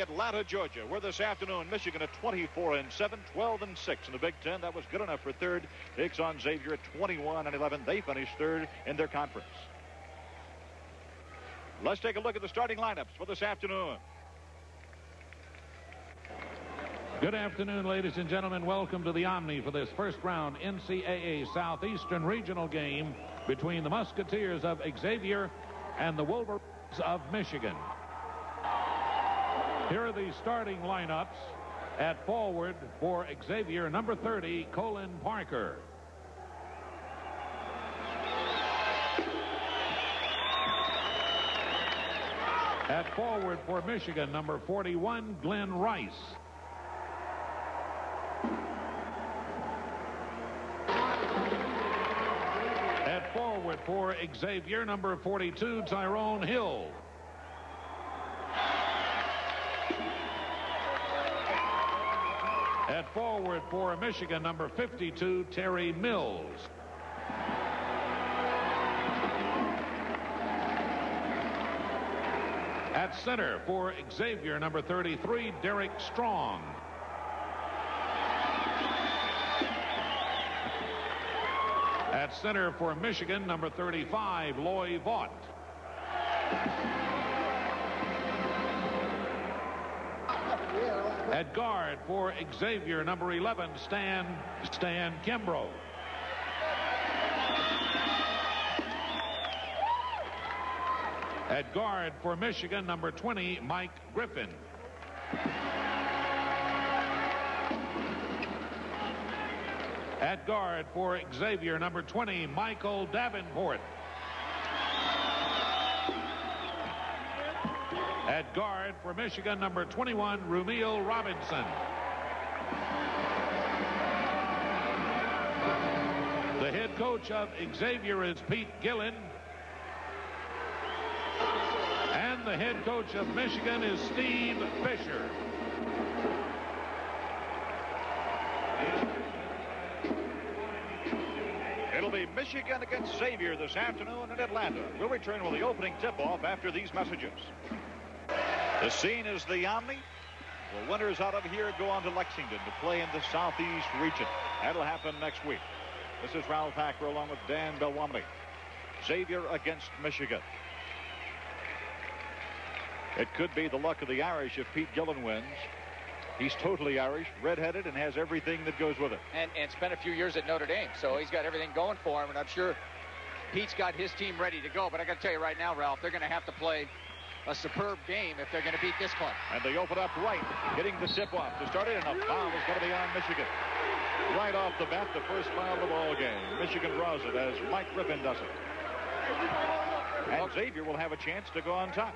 Atlanta, Georgia. We're this afternoon, Michigan at 24 and 7, 12 and 6 in the Big Ten. That was good enough for third. Takes on Xavier at 21 and 11. They finished third in their conference. Let's take a look at the starting lineups for this afternoon. Good afternoon, ladies and gentlemen. Welcome to the Omni for this first round NCAA Southeastern Regional game between the Musketeers of Xavier and the Wolverines of Michigan. Here are the starting lineups at forward for Xavier, number 30, Colin Parker. At forward for Michigan, number 41, Glen Rice. At forward for Xavier, number 42, Tyrone Hill. At forward for Michigan, number 52, Terry Mills. At center for Xavier, number 33, Derek Strong. At center for Michigan, number 35, Loy Vaught. At guard for Xavier, number 11, Stan, Stan Kimbrough. At guard for Michigan, number 20, Mike Griffin. At guard for Xavier, number 20, Michael Davenport. At guard for Michigan, number 21, Rumeal Robinson. The head coach of Xavier is Pete Gillen. And the head coach of Michigan is Steve Fisher. It'll be Michigan against Xavier this afternoon in Atlanta. We'll return with the opening tip-off after these messages. The scene is the Omni. The winners out of here go on to Lexington to play in the Southeast region. That'll happen next week. This is Ralph Hacker along with Dan Belwamby. Xavier against Michigan. It could be the luck of the Irish if Pete Gillen wins. He's totally Irish, redheaded, and has everything that goes with it. And, and spent a few years at Notre Dame, so he's got everything going for him, and I'm sure Pete's got his team ready to go. But I got to tell you right now, Ralph, they're going to have to play a superb game if they're going to beat this club. And they open up right, getting the tip-off to start it, and a foul is going to be on Michigan. Right off the bat, the first foul of the ball game. Michigan draws it as Mike Griffin does it. And Xavier will have a chance to go on top.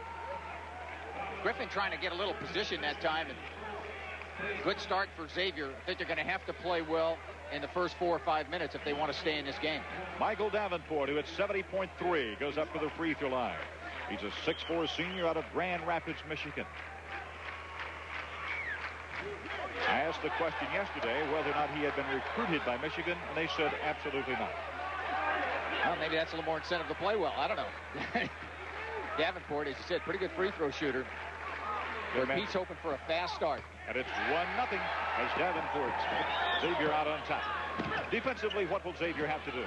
Griffin trying to get a little position that time, and good start for Xavier. I think they're going to have to play well in the first four or five minutes if they want to stay in this game. Michael Davenport, who at 70.3, goes up to the free throw line. He's a 6'4 senior out of Grand Rapids, Michigan. I asked the question yesterday whether or not he had been recruited by Michigan, and they said absolutely not. Well, maybe that's a little more incentive to play well. I don't know. Davenport, as you said, pretty good free throw shooter. But Pete's hoping for a fast start. And it's 1 nothing as Davenport. Xavier out on top. Defensively, what will Xavier have to do?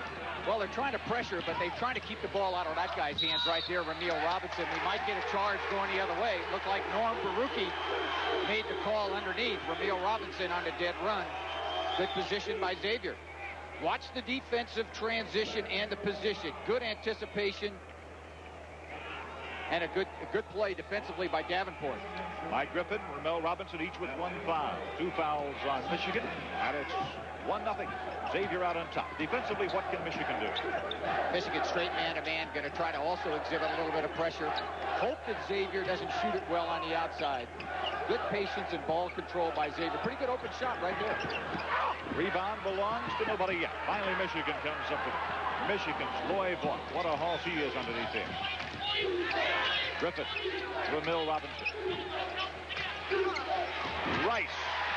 Well, they're trying to pressure, but they're trying to keep the ball out of that guy's hands right there, Rumeal Robinson. We might get a charge going the other way. It looked like Norm Baruki made the call underneath. Rumeal Robinson on a dead run. Good position by Xavier. Watch the defensive transition and the position. Good anticipation and a good a good play defensively by Davenport. Mike Griffin, Rumeal Robinson, each with one foul. Two fouls on Michigan, and it's 1 nothing. Xavier out on top. Defensively, what can Michigan do? Michigan straight man-to-man, going to try to also exhibit a little bit of pressure. Hope that Xavier doesn't shoot it well on the outside. Good patience and ball control by Xavier. Pretty good open shot right there. Rebound belongs to nobody yet. Finally, Michigan comes up with it. Michigan's Loy Vaught. What a horse he is underneath there. Griffin, Rumeal Robinson. Rice,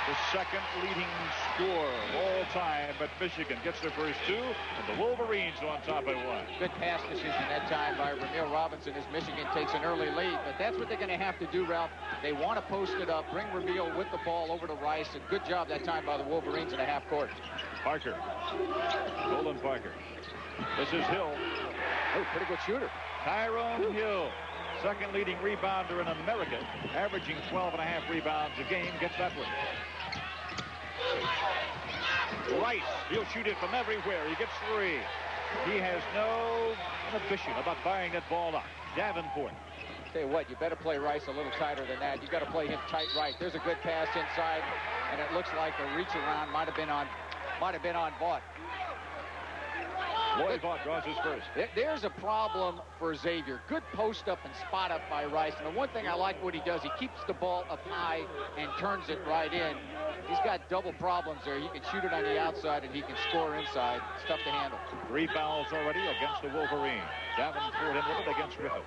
the second leading scorer of all time, but Michigan gets their first two, and the Wolverines on top by one. Good pass decision that time by Rumeal Robinson as Michigan takes an early lead, but that's what they're going to have to do, Ralph. They want to post it up, bring Rumeal with the ball over to Rice. A good job that time by the Wolverines in the half court. Parker. Colin Parker. This is Hill. Oh, pretty good shooter. Tyrone Hill, second leading rebounder in America, averaging 12 and a half rebounds a game, gets that one. Rice, he'll shoot it from everywhere. He gets three. He has no inhibition about firing that ball up. Davenport. Tell you what, you better play Rice a little tighter than that. You got to play him tight right. There's a good pass inside, and it looks like a reach around might have been on might have been on Vaught. Loy Vaught draws his first. There's a problem for Xavier. Good post up and spot up by Rice. And the one thing I like what he does, he keeps the ball up high and turns it right in. He's got double problems there. He can shoot it on the outside and he can score inside. It's tough to handle. Three fouls already against the Wolverines. Davenport in with it against Griffin.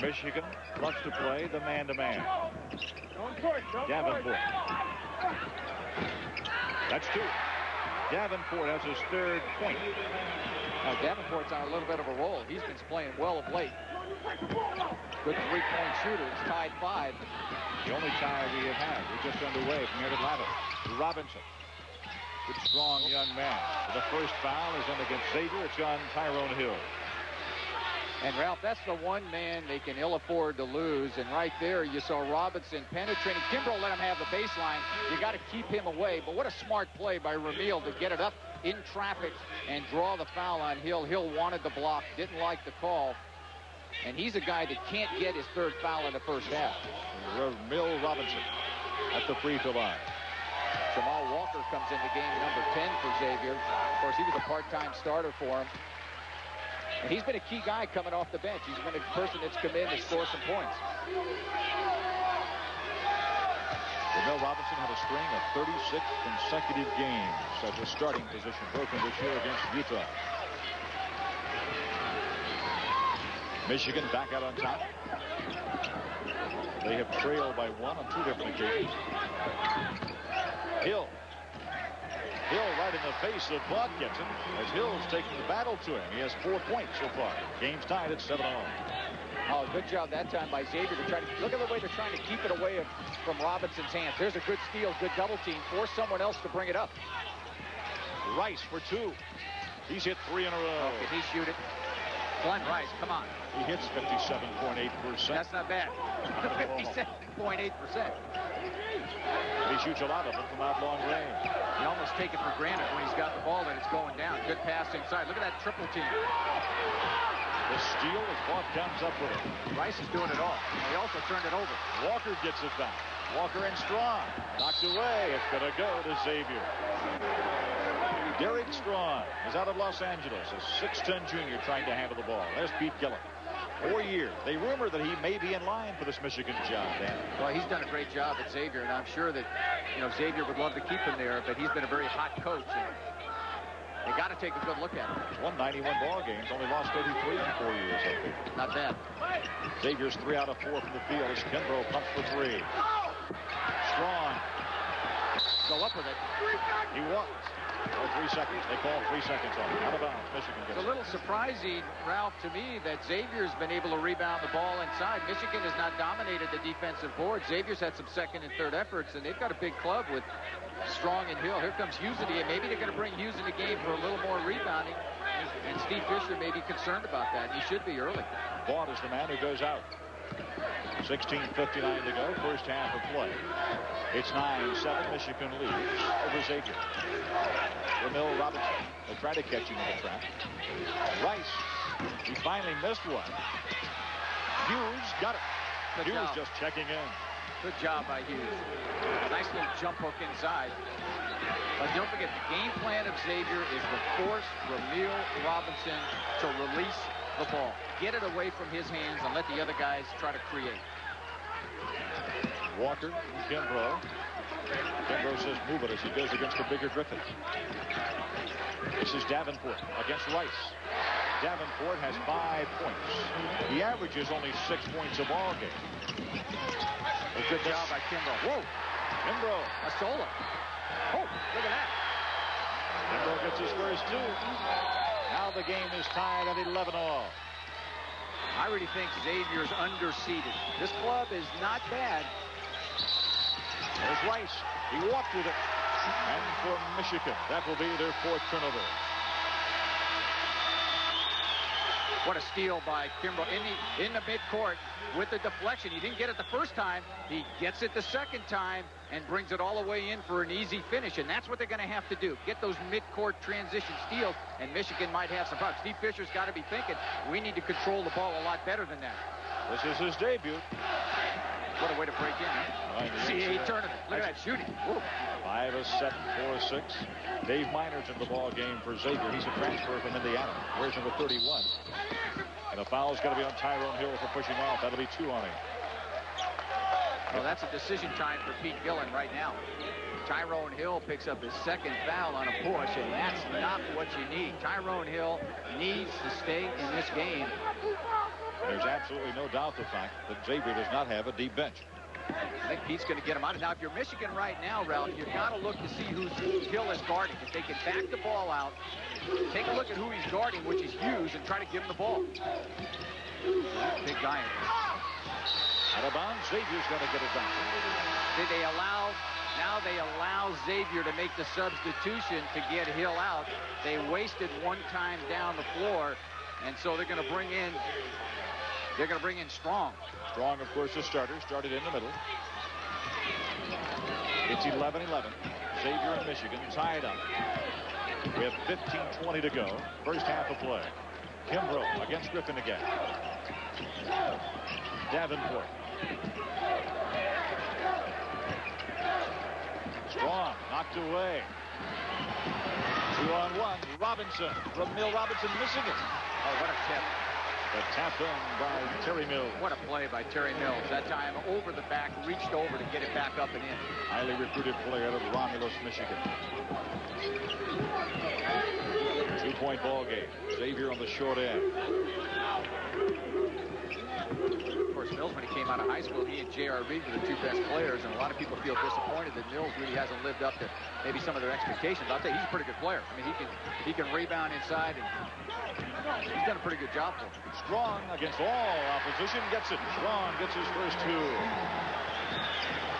Michigan wants to play the man-to-man. -man. Davenport. That's two. Davenport has his third point. Now, Davenport's on a little bit of a roll. He's been playing well of late. Good three-point shooter. It's tied five. The only tie we have had. We're just underway from here to Lattimer. Robinson. Good, strong young man. The first foul is on against Xavier. It's on Tyrone Hill. And Ralph, that's the one man they can ill afford to lose. And right there, you saw Robinson penetrating. Kimbrough let him have the baseline. You got to keep him away. But what a smart play by Rumeal to get it up in traffic and draw the foul on Hill. Hill wanted the block, didn't like the call. And he's a guy that can't get his third foul in the first half. Rumeal Robinson at the free throw line. Jamal Walker comes into game number 10 for Xavier. Of course, he was a part-time starter for him. And he's been a key guy coming off the bench. He's been a person that's come in to score some points. Mel Robinson had a string of 36 consecutive games at the starting position broken this year against Utah. Michigan back out on top. They have trailed by one on two different occasions. Hill Hill right in the face of gets him as Hill's taking the battle to him. He has four points so far. Game's tied at 7 all. Oh, good job that time by Xavier to try to look at the way they're trying to keep it away from Robinson's hands. There's a good steal, good double team. Force someone else to bring it up. Rice for two. He's hit three in a row. Oh, can he shoot it? Glen Rice, come on. He hits 57.8%. That's not bad. 57.8%. He shoots a lot of them from out long range. You almost take it for granted when he's got the ball that it's going down. Good pass inside. Look at that triple team. The steal as Vaught comes up with it. Rice is doing it all. He also turned it over. Walker gets it back. Walker and Strong. Knocked away. It's going to go to Xavier. Derek Strong is out of Los Angeles, a 6'10 junior trying to handle the ball. There's Pete Gillen. Four years. They rumor that he may be in line for this Michigan job, Dan. Well, he's done a great job at Xavier, and I'm sure that, you know, Xavier would love to keep him there, but he's been a very hot coach. And they got to take a good look at him. Won 91 ball games, only lost 33 in four years. Not bad. Xavier's three out of four from the field as Kimbrough pumps for three. Strong. Go up with it. He was. Oh, three seconds. They call three seconds on Out of bounds. Michigan gets It's a little it. surprising, Ralph, to me that Xavier's been able to rebound the ball inside. Michigan has not dominated the defensive board. Xavier's had some second and third efforts, and they've got a big club with Strong and Hill. Here comes Hughes in the game. Maybe they're going to bring Hughes in the game for a little more rebounding. And Steve Fisher may be concerned about that. He should be early. Vaught is the man who goes out. 16.59 to go, first half of play. It's 9-7, Michigan leads over Xavier. Rumeal Robinson, they try to catch him in the trap. Rice, he finally missed one. Hughes got it. Good Hughes job. just checking in. Good job by Hughes. Nice little jump hook inside. But don't forget, the game plan of Xavier is to force Rumeal Robinson to release the ball. Get it away from his hands and let the other guys try to create. Walker, Kimbrough. Kimbrough says move it as he goes against the bigger Griffin. This is Davenport against Rice. Davenport has five points. He averages only six points a ball game. A good job by Kimbrough. Whoa! Kimbrough. A solo. Oh, look at that. Kimbrough gets his first two. Now the game is tied at 11 all. I really think Xavier's underseeded. This club is not bad. There's Rice. He walked with it. And for Michigan, that will be their fourth turnover. What a steal by Kimbrough in the in the midcourt with the deflection. He didn't get it the first time. He gets it the second time and brings it all the way in for an easy finish. And that's what they're going to have to do. Get those midcourt transition steals, and Michigan might have some problems. Steve Fisher's got to be thinking, we need to control the ball a lot better than that. This is his debut. What a way to break in, huh? CAA tournament. Look at that shooting. Woo. Five a seven, four a six. Dave Minor's in the ball game for Xavier. He's a transfer from Indiana. Where's number 31? And the foul's going to be on Tyrone Hill for pushing off. That'll be two on him. Well, that's a decision time for Pete Gillen right now. Tyrone Hill picks up his second foul on a push, and that's not what you need. Tyrone Hill needs to stay in this game there's absolutely no doubt the fact that Xavier does not have a deep bench. I think Pete's going to get him out. Now, if you're Michigan right now, Ralph, you've got to look to see who's Hill is guarding. If they can back the ball out, take a look at who he's guarding, which is Hughes, and try to give him the ball. Big guy. Out of bounds, Xavier's going to get it done. Did they allow now they allow Xavier to make the substitution to get Hill out. They wasted one time down the floor, and so they're going to bring in they're going to bring in Strong. Strong, of course, the starter. Started in the middle. It's 11-11. Xavier and Michigan tied up. We have 15-20 to go. First half of play. Kimbrough against Griffin again. Davenport. Strong knocked away. Two on one. Robinson from Mill Robinson, Michigan. Oh, what a tip. The tap in by Terry Mills. What a play by Terry Mills. That time over the back, reached over to get it back up and in. Highly recruited player out of Romulus, Michigan. Two-point ball game. Xavier on the short end. Mills, when he came out of high school, he and J.R. Reed were the two best players, and a lot of people feel disappointed that Mills really hasn't lived up to maybe some of their expectations. I'll tell you, he's a pretty good player. I mean, he can he can rebound inside and He's done a pretty good job for him. Strong against all opposition. Gets it. Strong gets his first two.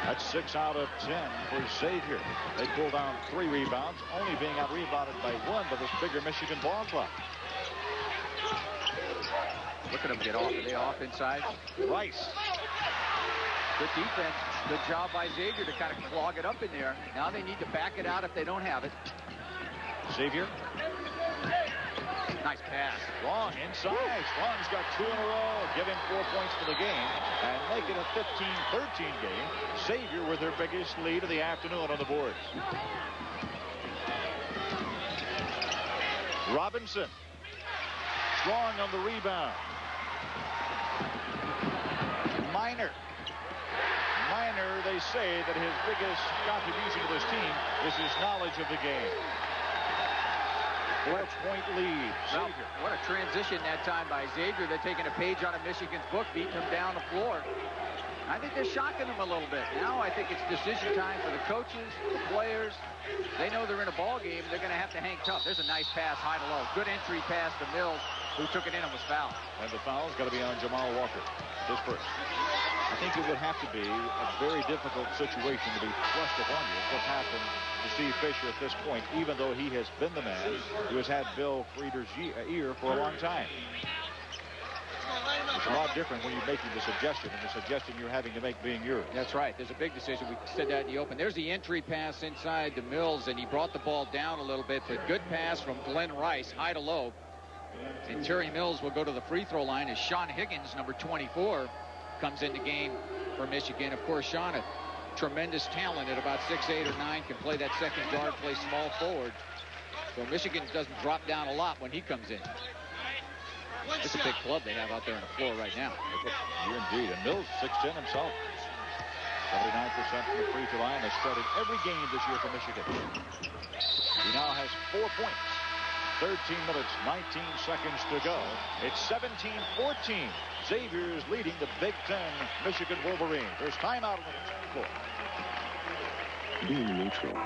That's six out of ten for Xavier. They pull down three rebounds, only being out-rebounded by one by this bigger Michigan ball club. Look at them get off. Are they off inside? Rice. Good defense. Good job by Xavier to kind of clog it up in there. Now they need to back it out if they don't have it. Xavier Nice pass. Long inside. Strong's got two in a row. Give him four points for the game and make it a 15-13 game. Xavier with their biggest lead of the afternoon on the boards. Robinson. Strong on the rebound. Minor. Minor, they say that his biggest contribution to this team is his knowledge of the game. Four-point lead. Xavier. What a transition that time by Xavier. They're taking a page out of Michigan's book, beating them down the floor. I think they're shocking them a little bit. Now I think it's decision time for the coaches, the players. They know they're in a ball game. They're going to have to hang tough. There's a nice pass high to low. Good entry pass to Mills, who took it in and was fouled. And the foul's got to be on Jamal Walker. His first. I think it would have to be a very difficult situation to be thrust upon you. What happened to Steve Fisher at this point, even though he has been the man who has had Bill Frieder's uh, ear for a long time. It's a lot different when you're making the suggestion and the suggestion you're having to make being yours. That's right. There's a big decision. We said that in the open. There's the entry pass inside the Mills, and he brought the ball down a little bit, but good pass from Glen Rice, high to low. And Terry Mills will go to the free throw line as Sean Higgins, number 24, comes into game for Michigan. Of course, Sean, a tremendous talent at about 6'8 or 9, can play that second guard, play small forward. So Michigan doesn't drop down a lot when he comes in. It's a big club they have out there on the floor right now. You're indeed. And Mills, 6'10 himself. 79% from the free throw line. Has started every game this year for Michigan. He now has four points. 13 minutes, 19 seconds to go. It's 17-14. Xavier is leading the Big Ten Michigan Wolverines. There's timeout on the floor. Being neutral. 15-15.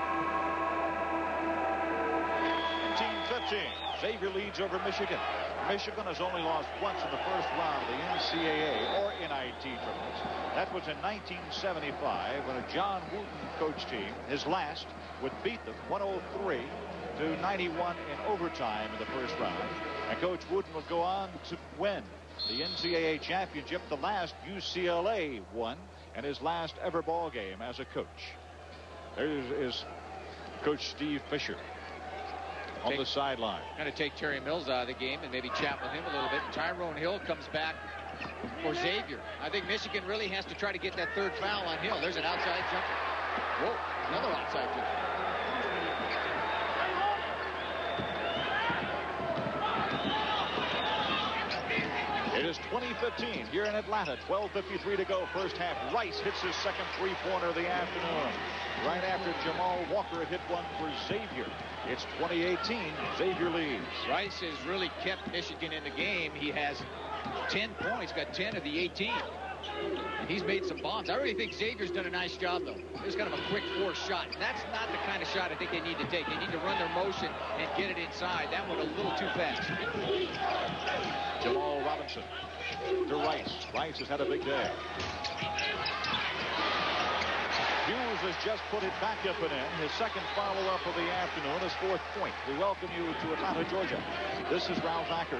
Xavier leads over Michigan. Michigan has only lost once in the first round of the NCAA or NIT tournaments. That was in 1975 when a John Wooden coach team, his last, would beat them 103 to 91 in overtime in the first round. And Coach Wooden will go on to win the NCAA championship, the last UCLA won, and his last ever ball game as a coach. There is Coach Steve Fisher on take, the sideline. Going to take Terry Mills out of the game and maybe chat with him a little bit. And Tyrone Hill comes back for Xavier. I think Michigan really has to try to get that third foul on Hill. There's an outside jumper. Whoa, another outside jumper. It is 2015 here in Atlanta. 12.53 to go. First half. Rice hits his second three-pointer of the afternoon. Right after Jamal Walker hit one for Xavier. It's 2018. Xavier leads. Rice has really kept Michigan in the game. He has 10 points, got 10 of the 18. He's made some bombs. I really think Xavier's done a nice job, though. It's kind of a quick four shot. That's not the kind of shot I think they need to take. They need to run their motion and get it inside. That one a little too fast. Jamal Robinson to Rice. Rice has had a big day. Hughes has just put it back up and in. His second follow-up of the afternoon, his fourth point. We welcome you to Atlanta, Georgia. This is Ralph Hacker,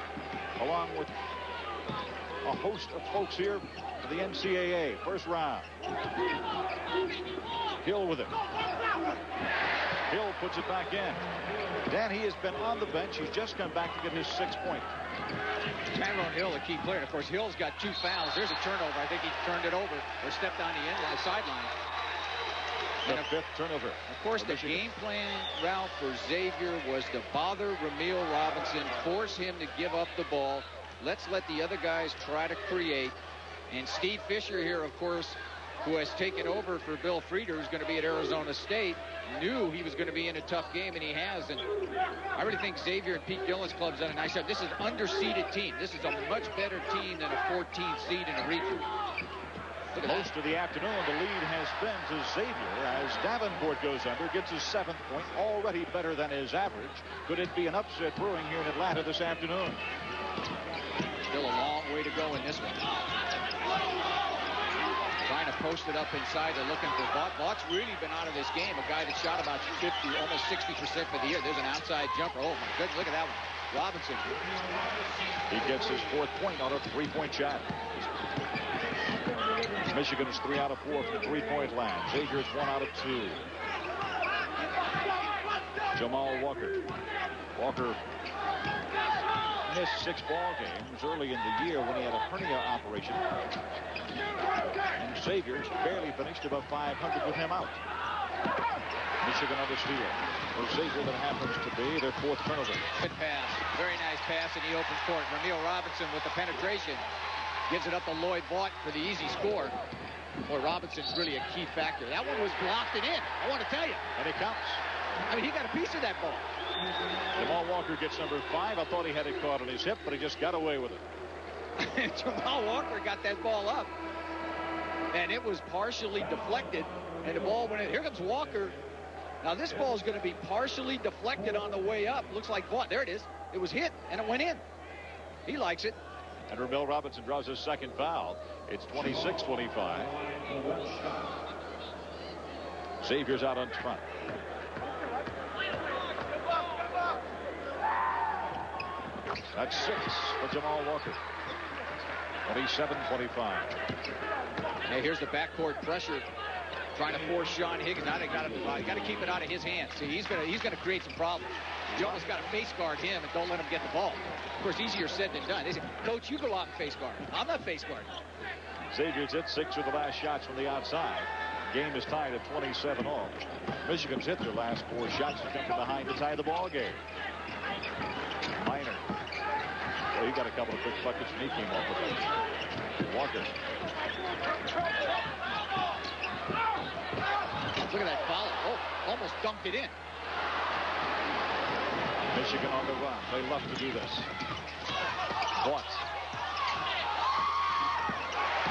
along with a host of folks here for the NCAA. First round. Hill with it. Hill puts it back in. Dan, he has been on the bench. He's just come back to get his sixth point. Tyrone Hill, a key player. Of course, Hill's got two fouls. There's a turnover. I think he turned it over or stepped on the end of the sideline. The fifth turnover. Of course, the game plan, Ralph, for Xavier was to bother Rumeal Robinson, force him to give up the ball. Let's let the other guys try to create. And Steve Fisher here, of course, who has taken over for Bill Frieder, who's going to be at Arizona State, knew he was going to be in a tough game, and he has. And I really think Xavier and Pete Gillen's club's done a nice job. This is an underseeded team. This is a much better team than a 14th seed in a region. Most of the afternoon, the lead has been to Xavier as Davenport goes under, gets his seventh point, already better than his average. Could it be an upset brewing here in Atlanta this afternoon? Still a long way to go in this one. Trying to post it up inside. They're looking for Vaught. Vaught's really been out of this game. A guy that shot about 50, almost 60% for the year. There's an outside jumper. Oh, my goodness. Look at that one. Robinson. He gets his fourth point on a three-point shot. Michigan is three out of four from three-point land. Xavier's one out of two. Jamal Walker. Walker missed six ball games early in the year when he had a hernia operation. And Xavier's barely finished above 500 with him out. Michigan on the steal. Xavier, that happens to be their fourth turnover. Good pass. Very nice pass in the open court. Rumeal Robinson with the penetration. Gives it up to Loy Vaught for the easy score. Boy, Robinson's really a key factor. That one was blocked and in. I want to tell you. And it counts. I mean, he got a piece of that ball. Jamal Walker gets number five. I thought he had it caught on his hip, but he just got away with it. Jamal Walker got that ball up. And it was partially deflected. And the ball went in. Here comes Walker. Now, this ball is going to be partially deflected on the way up. Looks like Vaught. There it is. It was hit, and it went in. He likes it. And Rumeal Robinson draws his second foul. It's 26-25. Xavier's out on front. That's six for Jamal Walker. 27-25. Hey, here's the backcourt pressure trying to force Sean Higgins. Now they got to uh, got to keep it out of his hands. See, he's gonna he's gonna create some problems. You almost got to face guard him and don't let him get the ball. Of course, easier said than done. They say, Coach, you go out and face guard. I'm not face guard. Xavier's hit six of the last shots from the outside. Game is tied at 27 all. Michigan's hit their last four shots to come from behind to tie the ball game. He got a couple of quick buckets and he came off with it. Walker. Look at that foul. Oh, almost dunked it in. Michigan on the run. They love to do this. What?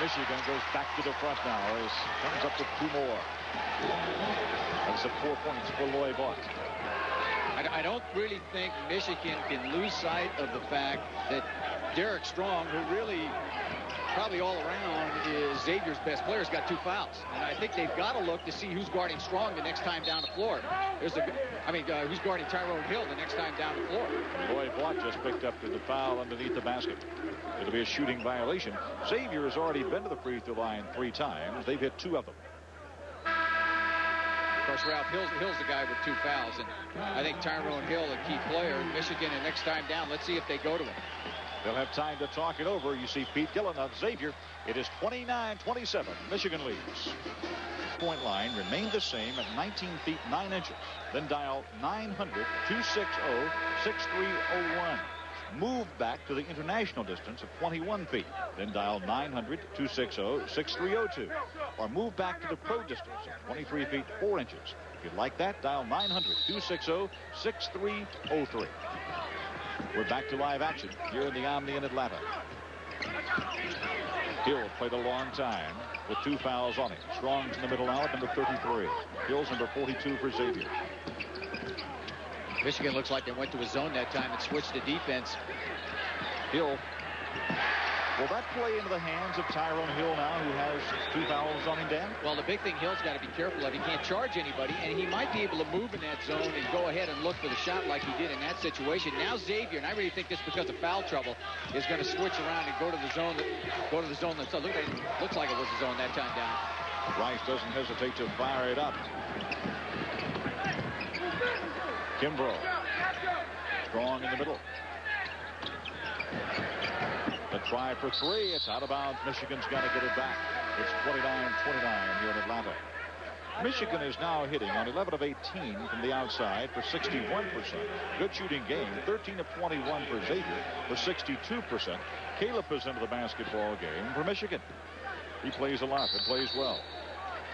Michigan goes back to the front now as comes up to two more. That's a four points for Loy Vaught. I, don't really think Michigan can lose sight of the fact that Derek Strong, who really probably all around is Xavier's best player, has got two fouls. And I think they've got to look to see who's guarding Strong the next time down the floor. There's a, I mean, uh, who's guarding Tyrone Hill the next time down the floor. Boy, Vaught just picked up the foul underneath the basket. It'll be a shooting violation. Xavier has already been to the free throw line three times. They've hit two of them. Course, Ralph Hill's, Hill's the guy with two fouls, and I think Tyrone Hill, a key player, in Michigan, and next time down, let's see if they go to him. They'll have time to talk it over. You see Pete Gillen of Xavier. It is 29-27. Michigan leads. Point line remained the same at 19 feet 9 inches. Then dial 900-260-6301. Move back to the international distance of 21 feet. Then dial 900-260-6302. Or move back to the pro distance of 23 feet 4 inches. If you'd like that, dial 900-260-6303. We're back to live action here in the Omni in Atlanta. Hill played a long time with two fouls on him. Strong's in the middle at number 33. Hill's number 42 for Xavier. Michigan looks like they went to a zone that time and switched to defense. Hill Will that play into the hands of Tyrone Hill now, who has two fouls on him, Dan? Well, the big thing Hill's got to be careful of. He can't charge anybody, and he might be able to move in that zone and go ahead and look for the shot like he did in that situation. Now Xavier, and I really think this because of foul trouble, is going to switch around and go to the zone. That, go to the zone that look, looks like it was the zone that time down. Rice doesn't hesitate to fire it up. Kimbrough. Strong in the middle. The try for three. It's out of bounds. Michigan's got to get it back. It's 29-29 here in Atlanta. Michigan is now hitting on 11 of 18 from the outside for 61%. Good shooting game. 13 of 21 for Xavier for 62%. Calip is into the basketball game for Michigan. He plays a lot and plays well.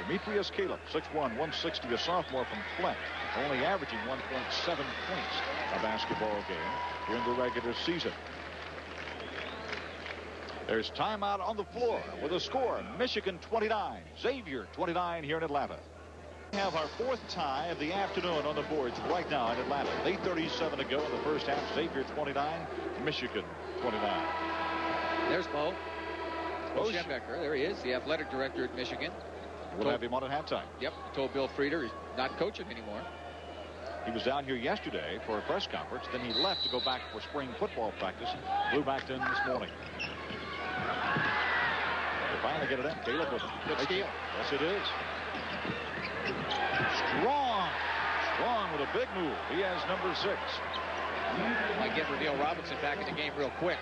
Demetrius Calip, 6'1", 160, a sophomore from Flint, only averaging 1.7 points a basketball game during the regular season. There's timeout on the floor with a score. Michigan 29, Xavier 29 here in Atlanta. We have our fourth tie of the afternoon on the boards right now in Atlanta. 8.37 to go in the first half. Xavier 29, Michigan 29. There's Bo. Bo Schembechler. There he is, the athletic director at Michigan. We'll told, have him on at halftime. Yep. Told Bill Frieder he's not coaching anymore. He was down here yesterday for a press conference. Then he left to go back for spring football practice. Flew back in this morning. They finally get it in. Calip with it. Good steal. Yes, it is. Strong. Strong with a big move. He has number six. Might get Rumeal Robinson back in the game real quick.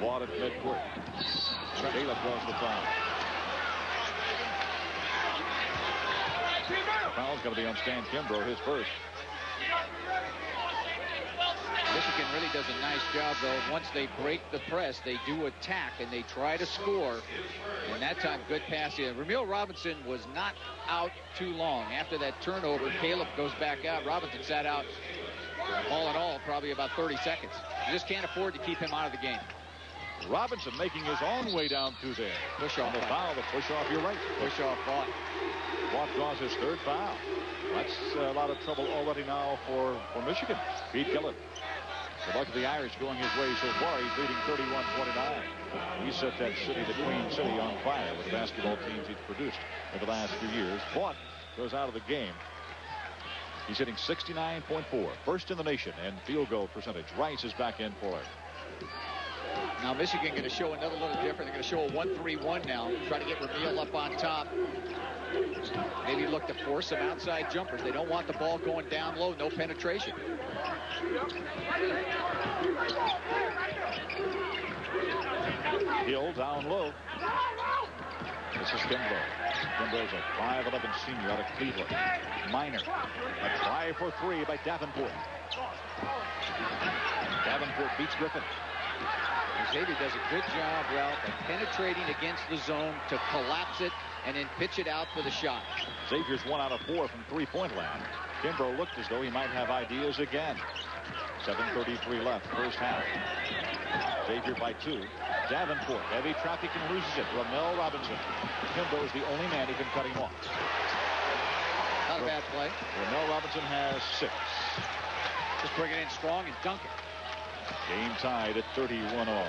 Bought it midcourt. Draws the foul. The foul's going to be on Stan Kimbrough, his first. Michigan really does a nice job, though. Once they break the press, they do attack and they try to score. And that time, good pass in. Rumeal Robinson was not out too long. After that turnover, Calip goes back out. Robinson sat out, all in all, probably about 30 seconds. You just can't afford to keep him out of the game. Robinson making his own way down through there. Push off. The foul, the push off, you're right. Push off Vaught. Vaught draws his third foul. That's a lot of trouble already now for, for Michigan. Pete Gillen the luck of the Irish going his way so far. He's leading 31-29. He set that city, the Queen City, on fire with the basketball teams he's produced over the last few years. Vaught goes out of the game. He's hitting 69.4, first in the nation and field goal percentage. Rice is back in for it. Now Michigan going to show another little different. They're going to show a 1-3-1 now. Try to get Rumeal up on top. Maybe look to force some outside jumpers. They don't want the ball going down low. No penetration. Hill down low. This is Kimbrough. Kimbrough's a 5'11 senior out of Cleveland. Minor. A try for three by Davenport. Davenport beats Griffin. Xavier does a good job, Ralph, of penetrating against the zone to collapse it and then pitch it out for the shot. Xavier's one out of four from three-point land. Kimbrough looked as though he might have ideas again. 7.33 left, first half. Xavier by two. Davenport, heavy traffic and loses it. Rumeal Robinson. Kimbrough is the only man who can cut him off. Not a bad play. Mel Robinson has six. Just bring it in strong and dunk it. Game tied at 31 all.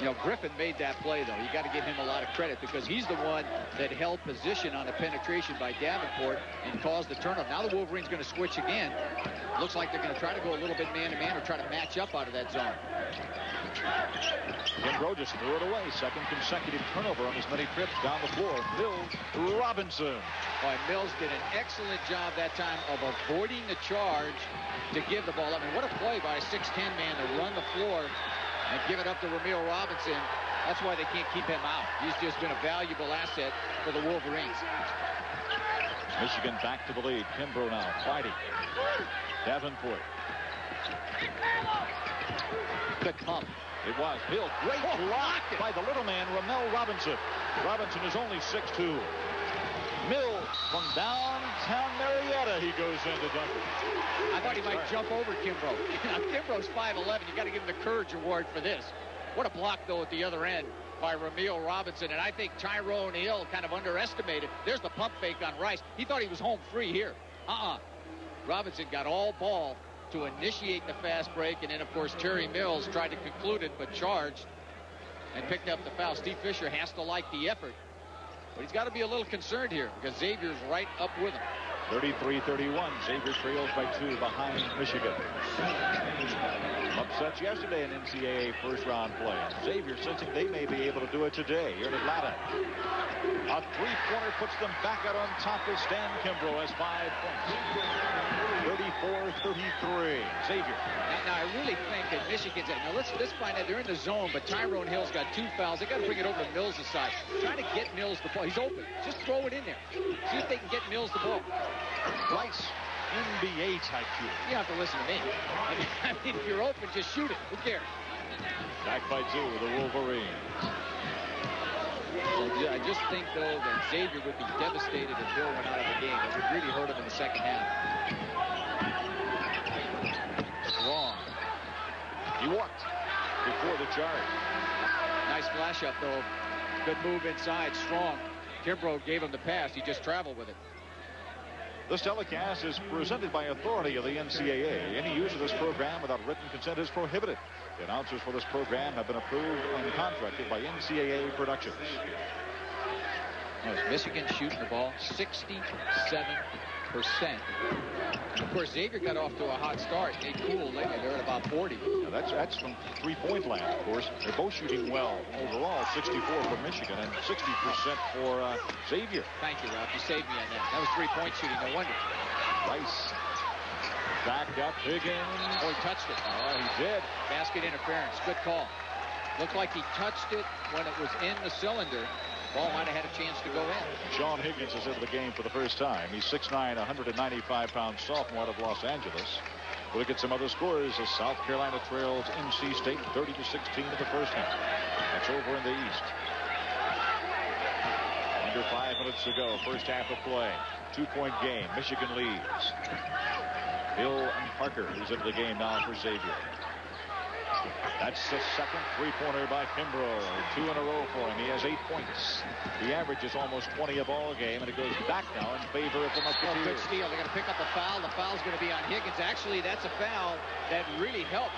You know, Griffin made that play, though. You got to give him a lot of credit because he's the one that held position on the penetration by Davenport and caused the turnover. Now the Wolverines going to switch again. Looks like they're going to try to go a little bit man-to-man -man or try to match up out of that zone. Kimbrough just threw it away. Second consecutive turnover on his many trips down the floor. Mills Robinson. Boy, Mills did an excellent job that time of avoiding the charge to give the ball up. I mean, what a play by a 6'10 man to run the floor and give it up to Rumeal Robinson. That's why they can't keep him out. He's just been a valuable asset for the Wolverines. Michigan back to the lead. Kimbrough now fighting. Davenport. Good pump. It was. Bill, great oh, block by the little man, Rumeal Robinson. Robinson is only 6'2". Mills from downtown Marietta. He goes into Duncan. I thought he might jump over Kimbrough. Kimbrough's 5'11". You got to give him the courage award for this. What a block, though, at the other end by Rumeal Robinson. And I think Tyrone Hill kind of underestimated. There's the pump fake on Rice. He thought he was home free here. Uh-uh. Robinson got all ball to initiate the fast break. And then, of course, Terry Mills tried to conclude it, but charged and picked up the foul. Steve Fisher has to like the effort. But he's got to be a little concerned here because Xavier's right up with him. 33-31. Xavier trails by two behind Michigan. Upsets yesterday in NCAA first-round play. Xavier sensing they may be able to do it today here in Atlanta. A three-pointer puts them back out on top as Stan Kimbrough has five points. 34-33. Xavier. Now, now, I really think that Michigan's now let's let's find out they're in the zone, but Tyrone Hill's got two fouls. They got to bring it over to Mills' side. Trying to get Mills the ball. He's open. Just throw it in there. See if they can get Mills the ball. Rice. NBA type shooter. You have to listen to me. I mean, I mean, if you're open, just shoot it. Who cares? Back by two with the Wolverines. I just think, though, that Xavier would be devastated if Bill went out of the game. It would really hurt him in the second half. Wrong. He walked before the charge. Nice flash up, though. Good move inside. Strong. Kimbrough gave him the pass. He just traveled with it. This telecast is presented by authority of the NCAA. Any use of this program without written consent is prohibited. The announcers for this program have been approved and contracted by NCAA Productions. Michigan shooting the ball 67 percent. Of course, Xavier got off to a hot start. They cooled lately. They're at about 40. Now that's that's from three-point land, of course. They're both shooting well overall. 64 for Michigan and 60% for uh, Xavier. Thank you, Ralph. You saved me on that. That was three-point shooting. No wonder. Rice. Back up Higgins. Oh, he touched it. Oh, he did. Basket interference. Good call. Looked like he touched it when it was in the cylinder. Ball might have had a chance to go in. Sean Higgins is into the game for the first time. He's 6'9", 195-pound sophomore out of Los Angeles. We'll look at some other scores as South Carolina trails NC State 30 to 16 in the first half. That's over in the East. Under five minutes to go. First half of play. Two-point game. Michigan leads. And Parker is into the game now for Xavier. That's the second three-pointer by Kimbrough. Two in a row for him. He has eight points. The average is almost 20 a ball game, and it goes back now in favor of the Musketeers. Oh, good steal. They're going to pick up the foul. The foul's going to be on Higgins. Actually, that's a foul that really helps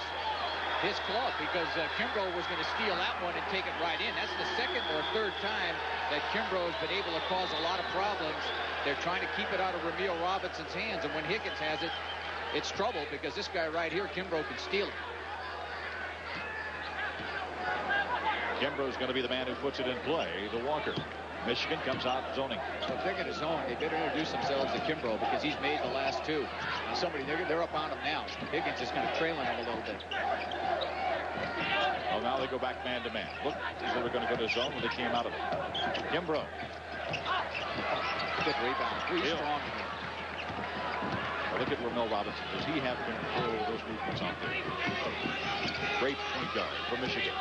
his club because uh, Kimbrough was going to steal that one and take it right in. That's the second or third time that Kimbrough has been able to cause a lot of problems. They're trying to keep it out of Rumeal Robinson's hands, and when Higgins has it, it's trouble because this guy right here, Kimbrough, can steal it. Kimbrough's going to be the man who puts it in play. The Walker. Michigan comes out zoning. So if they're going to zone, they better introduce themselves to Kimbrough because he's made the last two. And somebody, they're, they're up on him now. Higgins is kind of trailing him a little bit. Well, now they go back man to man. Look, they were going to go to zone when they came out of it. Kimbrough. Good rebound. Pretty strong. Well, look at Rumeal Robinson. Does he have control of those movements out there? Great point guard for Michigan.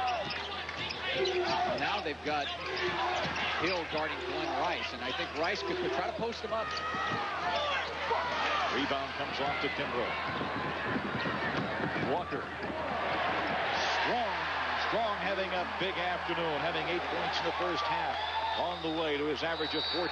Now they've got Hill guarding Glen Rice, and I think Rice could, could try to post him up. Rebound comes off to Kimbrough. Walker. Strong, Strong having a big afternoon, having eight points in the first half. On the way to his average of 14-8.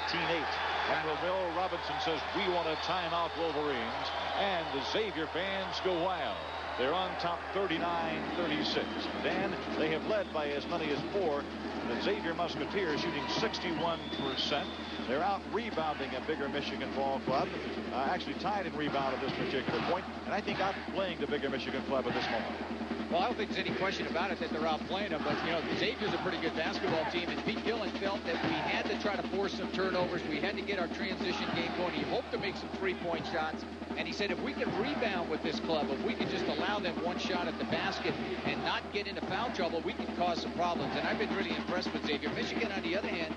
And Rumeal Robinson says, we want a timeout, Wolverines. And the Xavier fans go wild. They're on top 39-36. Dan, they have led by as many as four. The Xavier Musketeers shooting 61%. They're out rebounding a bigger Michigan ball club. Uh, actually tied in rebound at this particular point, and I think outplaying the bigger Michigan club at this moment. Well, I don't think there's any question about it that they're outplaying them, but, you know, Xavier's a pretty good basketball team, and Pete Gillen felt that we had to try to force some turnovers. We had to get our transition game going. He hoped to make some three-point shots, and he said if we can rebound with this club, if we can just allow them one shot at the basket and not get into foul trouble, we can cause some problems. And I've been really impressed with Xavier. Michigan, on the other hand,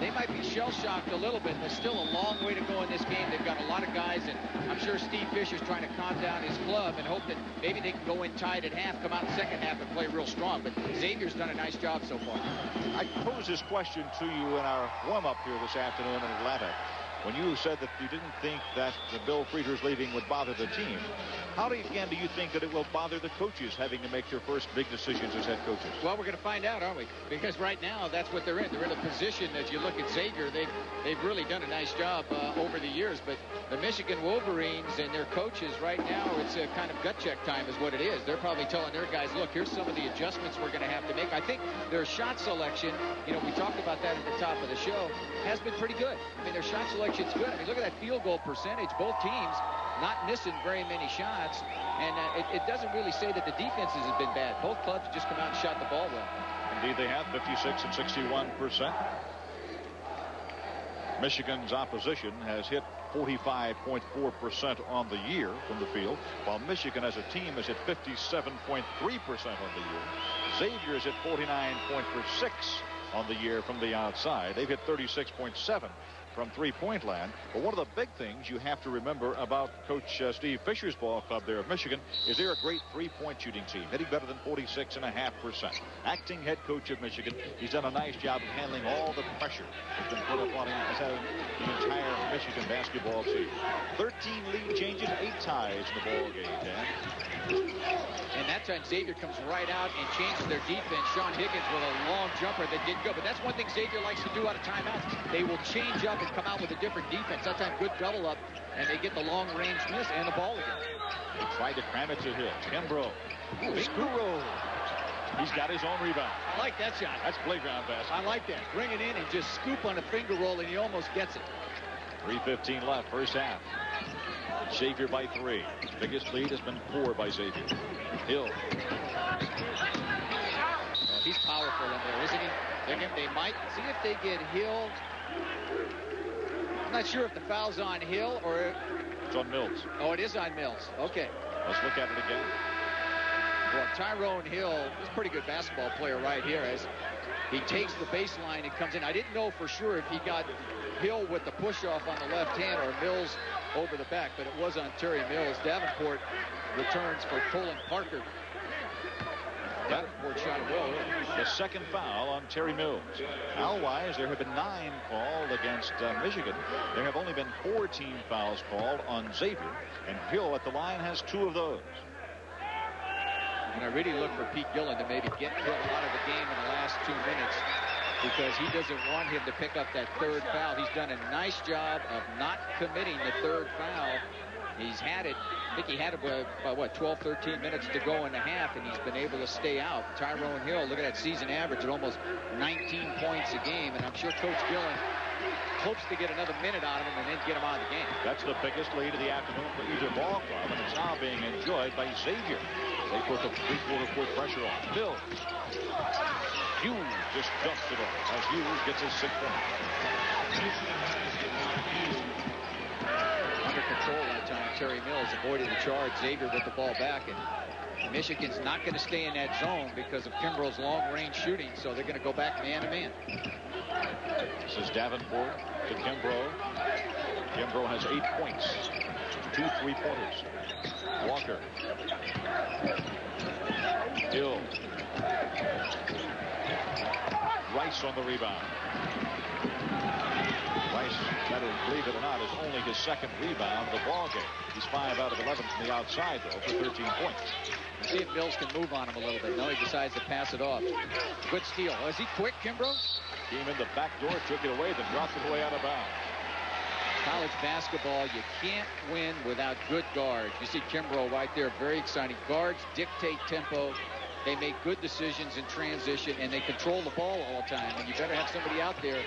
they might be shell-shocked a little bit. There's still a long way to go in this game. They've got a lot of guys, and I'm sure Steve Fisher's trying to calm down his club and hope that maybe they can go in tied at half, come out second half, and play real strong. But Xavier's done a nice job so far. I posed this question to you in our warm-up here this afternoon in Atlanta when you said that you didn't think that the Bill Frieder's leaving would bother the team. How do you, again do you think that it will bother the coaches having to make their first big decisions as head coaches? Well, we're going to find out, aren't we? Because right now, that's what they're in. They're in a position as you look at Xavier, they've they've really done a nice job uh, over the years. But the Michigan Wolverines and their coaches right now, it's a kind of gut check time is what it is. They're probably telling their guys, look, here's some of the adjustments we're going to have to make. I think their shot selection, you know, we talked about that at the top of the show, has been pretty good. I mean, their shot selection's good. I mean, look at that field goal percentage. Both teams not missing very many shots. And uh, it, it, doesn't really say that the defenses have been bad. Both clubs just come out and shot the ball well. Indeed, they have 56 and 61 percent. Michigan's opposition has hit 45.4% on the year from the field, while Michigan as a team is at 57.3% on the year. Xavier is at 49.6 on the year from the outside. They've hit 36.7 from three-point land. But one of the big things you have to remember about Coach uh, Steve Fisher's ball club there of Michigan is they're a great three-point shooting team, hitting better than 46.5%. Acting head coach of Michigan, he's done a nice job of handling all the pressure that's been put up on him the entire Michigan basketball team. 13 lead changes, eight ties in the ball game, Dan. And that time Xavier comes right out and changes their defense. Sean Higgins with a long jumper that didn't go. But that's one thing Xavier likes to do out of timeouts. They will change up and come out with a different defense. That time good double up, and they get the long range miss and the ball again. They tried to cram it to Hill. Kimbrough. Finger He's got his own rebound. I like that shot. That's playground basket. I like that. Bring it in and just scoop on a finger roll, and he almost gets it. 3.15 left, first half. Xavier by three. Biggest lead has been four by Xavier. Hill. Oh, he's powerful in there, isn't he? They, they might see if they get Hill I'm not sure if the foul's on Hill or... It's on Mills. Oh, it is on Mills. Okay. Let's look at it again. Well, Tyrone Hill is a pretty good basketball player right here as he takes the baseline and comes in. I didn't know for sure if he got Hill with the push-off on the left hand or Mills over the back, but it was on Terry Mills. Davenport returns for Colin Parker. Davenport shot well. The second foul on Terry Mills. Foul-wise, there have been nine called against uh, Michigan. There have only been four team fouls called on Xavier, and Hill at the line has two of those. And I really look for Pete Gillen to maybe get Hill out of the game in the last two minutes because he doesn't want him to pick up that third foul. He's done a nice job of not committing the third foul. He's had it I think he had about, by what, 12, 13 minutes to go in the half, and he's been able to stay out. Tyrone Hill, look at that season average at almost 19 points a game, and I'm sure Coach Gillen hopes to get another minute out of him and then get him out of the game. That's the biggest lead of the afternoon for either ball club, and it's now being enjoyed by Xavier. They put the three-quarter court pressure on. Bill. Hughes just dumps it off as Hughes gets his sixth one. Under control that time. Terry Mills avoided the charge. Xavier with the ball back. And Michigan's not going to stay in that zone because of Kimbrough's long-range shooting, so they're going to go back man-to-man. This is Davenport to Kimbrough. Kimbrough has eight points, two three-pointers. Walker. Hill. Rice on the rebound. Rice, better believe it or not, is only his second rebound of the ball game. He's five out of 11 from the outside, though, for 13 points. See if Mills can move on him a little bit. No, he decides to pass it off. Good steal. Is he quick, Kimbrough? Came in the back door, took it away, then dropped it away out of bounds. college basketball, you can't win without good guards. You see Kimbrough right there, very exciting. Guards dictate tempo. They make good decisions in transition, and they control the ball all the time. And you better have somebody out there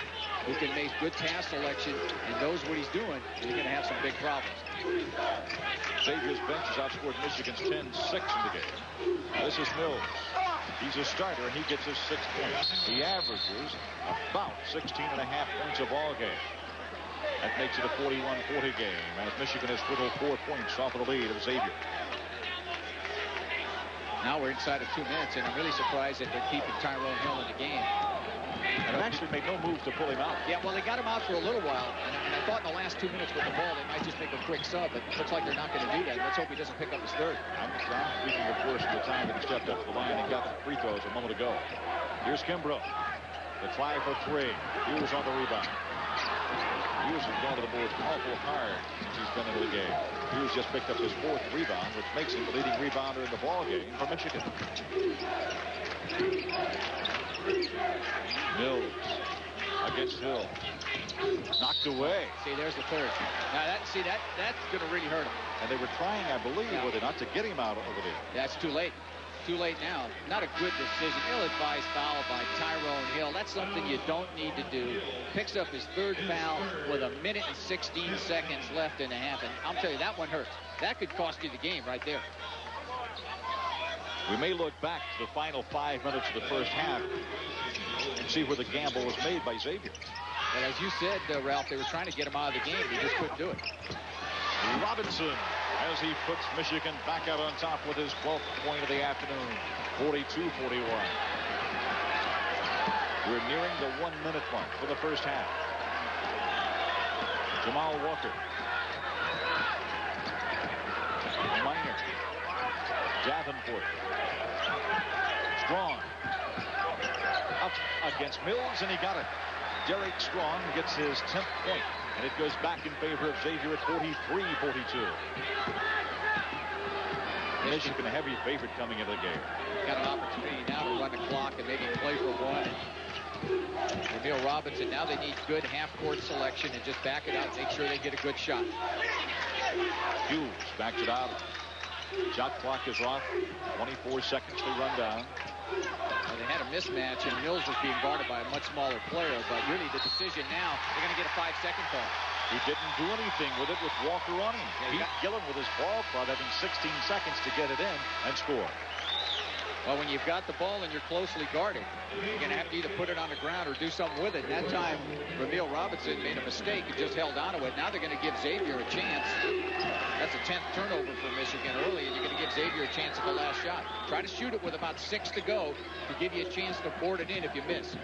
who can make good pass selection and knows what he's doing. You're going to have some big problems. Xavier's bench has outscored Michigan's 10-6 in the game. This is Mills. He's a starter, and he gets his six points. He averages about 16 and a half points a ball game. That makes it a 41-40 game as Michigan has whittled four points off of the lead of Xavier. Now we're inside of two minutes, and I'm really surprised that they're keeping Tyrone Hill in the game. And they actually made no move to pull him out. Yeah, well, they got him out for a little while, and, and I thought in the last two minutes with the ball they might just make a quick sub, but it looks like they're not going to do that. Let's hope he doesn't pick up his third. I'm, I'm speaking, of course, of the time that he stepped up to the line and got the free throws a moment ago. Here's Kimbrough. The try for three. Hughes on the rebound. Hughes has gone to the boards awful hard been into the game. Hughes just picked up his fourth rebound, which makes him the leading rebounder in the ball game for Michigan. Mills against Hill. Knocked away. See, there's the third. Now that see that that's going to really hurt him. And they were trying, I believe, Yeah. were they not, to get him out over there. That's too late. Too late now. Not a good decision. Ill-advised foul by Tyrone Hill. That's something you don't need to do. Picks up his third foul with a minute and 16 seconds left in the half. And I'm telling you, that one hurts. That could cost you the game right there. We may look back to the final five minutes of the first half and see where the gamble was made by Xavier. But as you said, uh, Ralph, they were trying to get him out of the game. They just couldn't do it. Robinson as he puts Michigan back out on top with his 12th point of the afternoon. 42-41. We're nearing the one-minute mark for the first half. Jamal Walker. Minor. Davenport. Strong. Up against Mills, and he got it. Derek Strong gets his 10th point, and it goes back in favor of Xavier at 43-42. Michigan a heavy favorite coming into the game. Got an opportunity now to run the clock and maybe play for one. Rumeal Robinson, now they need good half-court selection and just back it out, make sure they get a good shot. Hughes backs it out. Shot clock is off. 24 seconds to run down. Well, they had a mismatch, and Mills was being guarded by a much smaller player. But really, the decision now, they're going to get a five-second call. He didn't do anything with it with Walker on him. Yeah, he Pete got- Gillen with his ball club having 16 seconds to get it in and score. Well, when you've got the ball and you're closely guarded, you're going to have to either put it on the ground or do something with it. And that time, Rumeal Robinson made a mistake and just held on to it. Now they're going to give Xavier a chance. That's a 10th turnover for Michigan early, and you're going to give Xavier a chance at the last shot. Try to shoot it with about six to go to give you a chance to board it in if you miss.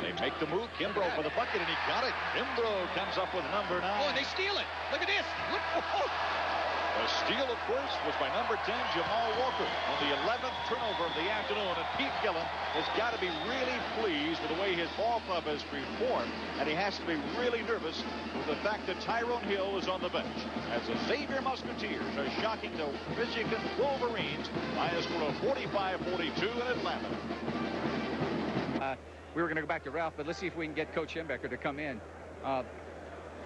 They make the move. Kimbrough for the bucket, and he got it. Kimbrough comes up with number nine. Oh, and they steal it. Look at this. Look. Oh, The steal, of course, was by number 10, Jamal Walker, on the 11th turnover of the afternoon. And Pete Gillen has got to be really pleased with the way his ball club has performed. And he has to be really nervous with the fact that Tyrone Hill is on the bench. As the Xavier Musketeers are shocking the Michigan Wolverines by a score of 45-42 in Atlanta. Uh, we were going to go back to Ralph, but let's see if we can get Coach Schembechler to come in. Uh,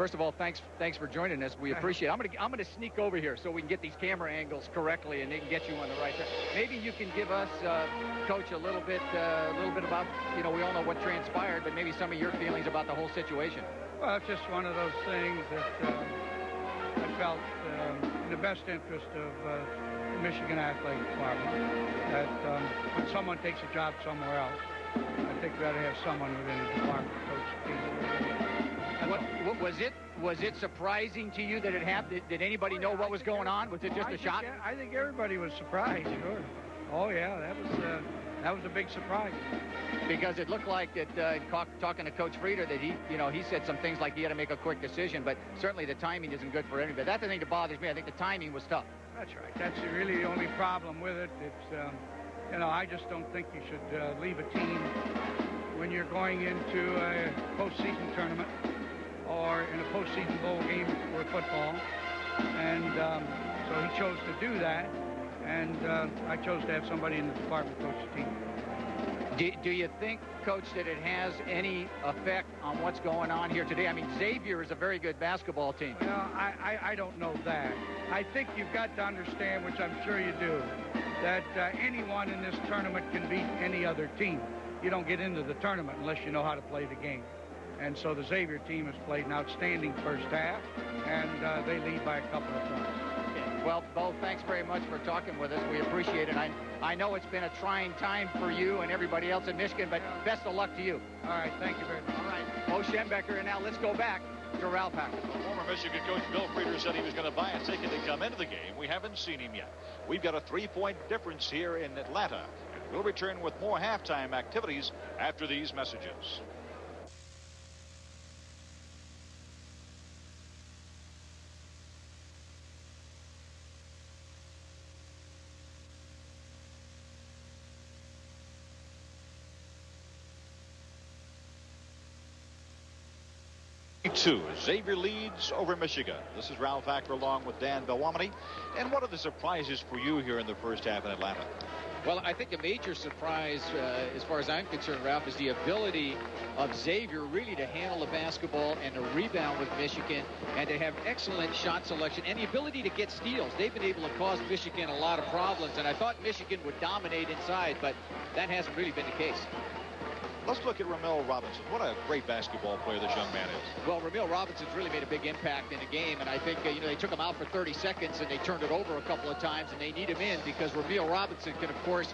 first of all, thanks thanks for joining us. We appreciate it. I'm going to I'm going to sneak over here so we can get these camera angles correctly and they can get you on the right track. Maybe you can give us, uh, Coach, a little bit uh, a little bit about you know we all know what transpired, but maybe some of your feelings about the whole situation. Well, it's just one of those things that uh, I felt um, in the best interest of uh, the Michigan Athletic Department that um, when someone takes a job somewhere else, I think we ought to have someone within the department coach. What, what was it? Was it surprising to you that it happened? Did anybody know what was going on? Was it just a shot? I think everybody was surprised, sure. Oh, yeah, that was, uh, that was a big surprise. because it looked like that uh, talk, talking to Coach Frieder that he, you know, he said some things like he had to make a quick decision, but certainly the timing isn't good for anybody. That's the thing that bothers me. I think the timing was tough. That's right. That's really the only problem with it. It's, um, you know, I just don't think you should uh, leave a team when you're going into a postseason tournament or in a postseason bowl game for football. And um, so he chose to do that. And uh, I chose to have somebody in the department coach the team. Do, do, you think, Coach, that it has any effect on what's going on here today? I mean, Xavier is a very good basketball team. Well, I, I, I don't know that. I think you've got to understand, which I'm sure you do, that uh, anyone in this tournament can beat any other team. You don't get into the tournament unless you know how to play the game. And so the Xavier team has played an outstanding first half, and uh, they lead by a couple of points. Well, Bo, thanks very much for talking with us. We appreciate it. I, I know it's been a trying time for you and everybody else in Michigan, but best of luck to you. All right, thank you very much. All right, Bo Schembechler, and now let's go back to Ralph Hacker. Former Michigan coach Bill Frieder said he was going to buy a ticket to come into the game. We haven't seen him yet. We've got a three-point difference here in Atlanta. And We'll return with more halftime activities after these messages. Xavier leads over Michigan. This is Ralph Hacker along with Dan Belwamity. And what are the surprises for you here in the first half in Atlanta? Well, I think a major surprise, uh, as far as I'm concerned, Ralph, is the ability of Xavier really to handle the basketball and to rebound with Michigan and to have excellent shot selection and the ability to get steals. They've been able to cause Michigan a lot of problems, and I thought Michigan would dominate inside, but that hasn't really been the case. Let's look at Rumeal Robinson. What a great basketball player this young man is. Well, Rumeal Robinson's really made a big impact in the game, and I think, uh, you know, they took him out for 30 seconds and they turned it over a couple of times, and they need him in because Rumeal Robinson can, of course,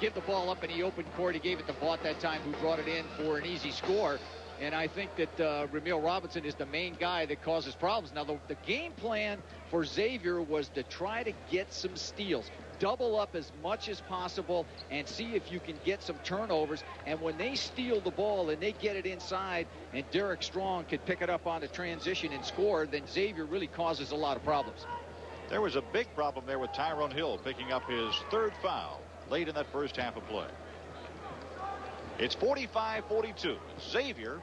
give the ball up in the open court. He gave it to Vaught that time, who brought it in for an easy score. And I think that uh, Rumeal Robinson is the main guy that causes problems. Now, the, the game plan for Xavier was to try to get some steals double up as much as possible and see if you can get some turnovers. And when they steal the ball and they get it inside and Derek Strong could pick it up on the transition and score, then Xavier really causes a lot of problems. There was a big problem there with Tyrone Hill picking up his third foul late in that first half of play. It's 45-42. Xavier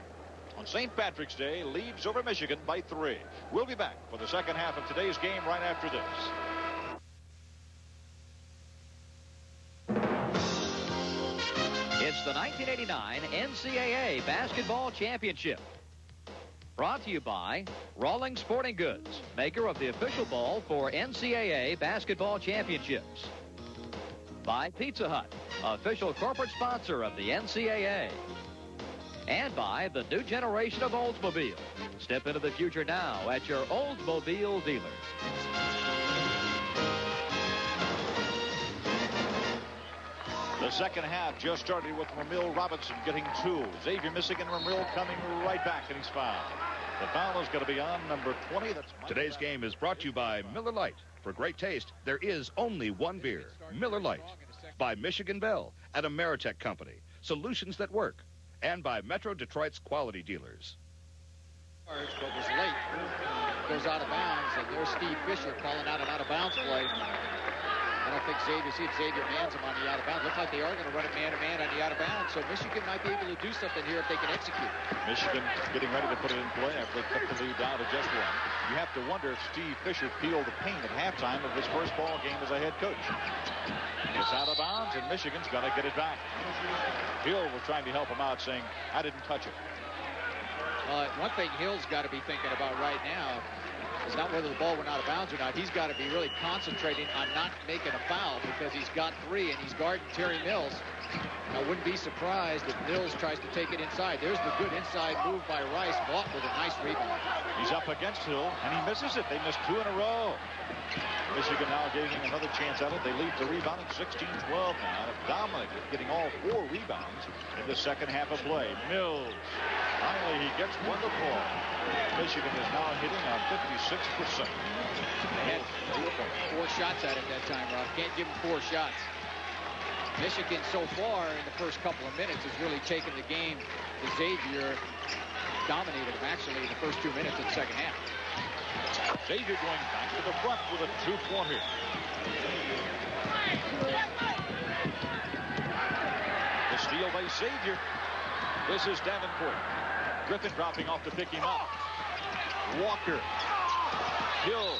on St. Patrick's Day leads over Michigan by three. We'll be back for the second half of today's game right after this. The 1989 NCAA Basketball Championship. Brought to you by Rawlings Sporting Goods, maker of the official ball for NCAA Basketball Championships. By Pizza Hut, official corporate sponsor of the NCAA. And by the new generation of Oldsmobile. Step into the future now at your Oldsmobile dealer. The second half just started with Rumeal Robinson getting two. Xavier Michigan Rumeal coming right back and he's fouled. The foul is going to be on number 20. That's Today's game is brought to you by Miller Lite. For great taste, there is only one beer, Miller Lite. By Michigan Bell at Ameritech Company, solutions that work. And by Metro Detroit's quality dealers. But was late. Goes out of bounds, and there's Steve Fisher calling out an out-of-bounds play. I don't think Xavier, see if Xavier mans him on the out of bounds. Looks like they are going to run it man to man on the out of bounds. So Michigan might be able to do something here if they can execute. Michigan getting ready to put it in play after they cut the lead down to just one. You have to wonder if Steve Fisher peeled the paint at halftime of his first ball game as a head coach. It's out of bounds, and Michigan's going to get it back. Hill was trying to help him out, saying, I didn't touch it. Uh, one thing Hill's got to be thinking about right now is not whether the ball went out of bounds or not. He's got to be really concentrating on not making a foul because he's got three and he's guarding Terry Mills. I wouldn't be surprised if Mills tries to take it inside. There's the good inside move by Rice. Vaught with a nice rebound. He's up against Hill, and he misses it. They missed two in a row. Michigan now getting another chance at it. They lead the rebounding 16-12 now. Dominic getting all four rebounds in the second half of play. Mills. Finally, he gets one to fall. Michigan is now hitting on 56%. They had four shots at it that time, Rob. Can't give him four shots. Michigan so far in the first couple of minutes has really taken the game Xavier. Dominated him actually in the first two minutes of the second half. Xavier going back to the front with a two-pointer. The steal by Xavier. This is Davenport. Griffin dropping off to pick him up. Walker. Hill,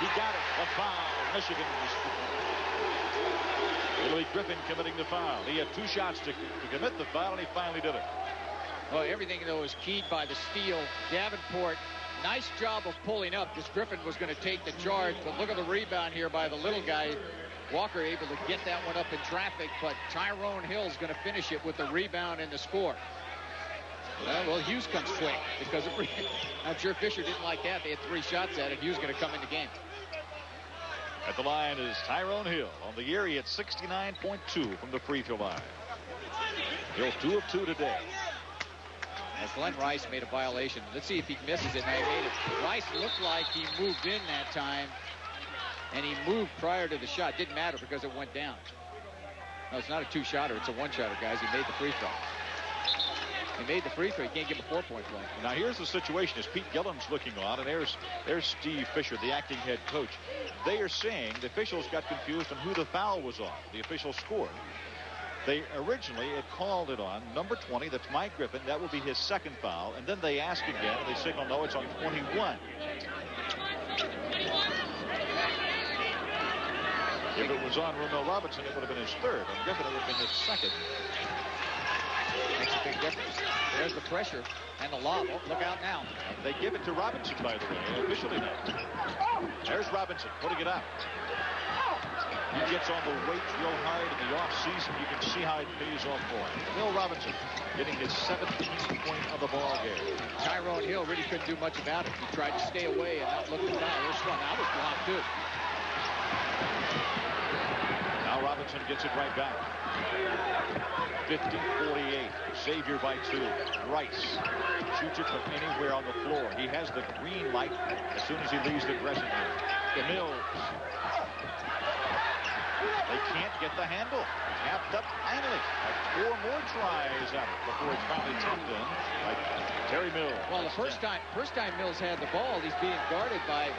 he got it. A foul. Michigan. It'll be Griffin committing the foul. He had two shots to, to commit the foul, and he finally did it. Well, everything, though, was keyed by the steal. Davenport, nice job of pulling up because Griffin was going to take the charge. But look at the rebound here by the little guy. Walker able to get that one up in traffic, but Tyrone Hill's going to finish it with the rebound and the score. Well, well, Hughes comes quick because of, I'm sure Fisher didn't like that. They had three shots at it. Hughes going to come in the game. At the line is Tyrone Hill. On the year, he had 69.2 from the free throw line. Hill's two of two today. As Glen Rice made a violation. Let's see if he misses it. Now he made it. Rice looked like he moved in that time, and he moved prior to the shot. Didn't matter because it went down. No, it's not a two-shotter. It's a one-shotter, guys. He made the free throw. He made the free throw. He can't give a four-point play. Now here's the situation: is Pete Gillen's looking on, and there's there's Steve Fisher, the acting head coach. They are saying the officials got confused on who the foul was on. The official scored. They originally had called it on number 20. That's Mike Griffin. That will be his second foul. And then they ask again, and they signal no, it's on 21. If it was on Rumeal Robinson, it would have been his third. On Griffin, it would have been his second. Makes a big difference. There's the pressure and the lob. Oh, look out now. They give it to Robinson, by the way, officially now. There's Robinson putting it out. He gets on the weight real hard in the offseason. You can see how it pays off for him. Bill Robinson getting his 17th point of the ball game. Tyrone Hill really couldn't do much about it. He tried to stay away and not look to foul. This one, that was blocked too. Now Robinson gets it right back. 50-48. Xavier by two. Rice shoots it from anywhere on the floor. He has the green light as soon as he leaves the dressing room. The Mills they can't get the handle. Tapped up finally. Four more tries at it before it's finally tapped in Terry Mills. Well, the first time first time Mills had the ball, he's being guarded by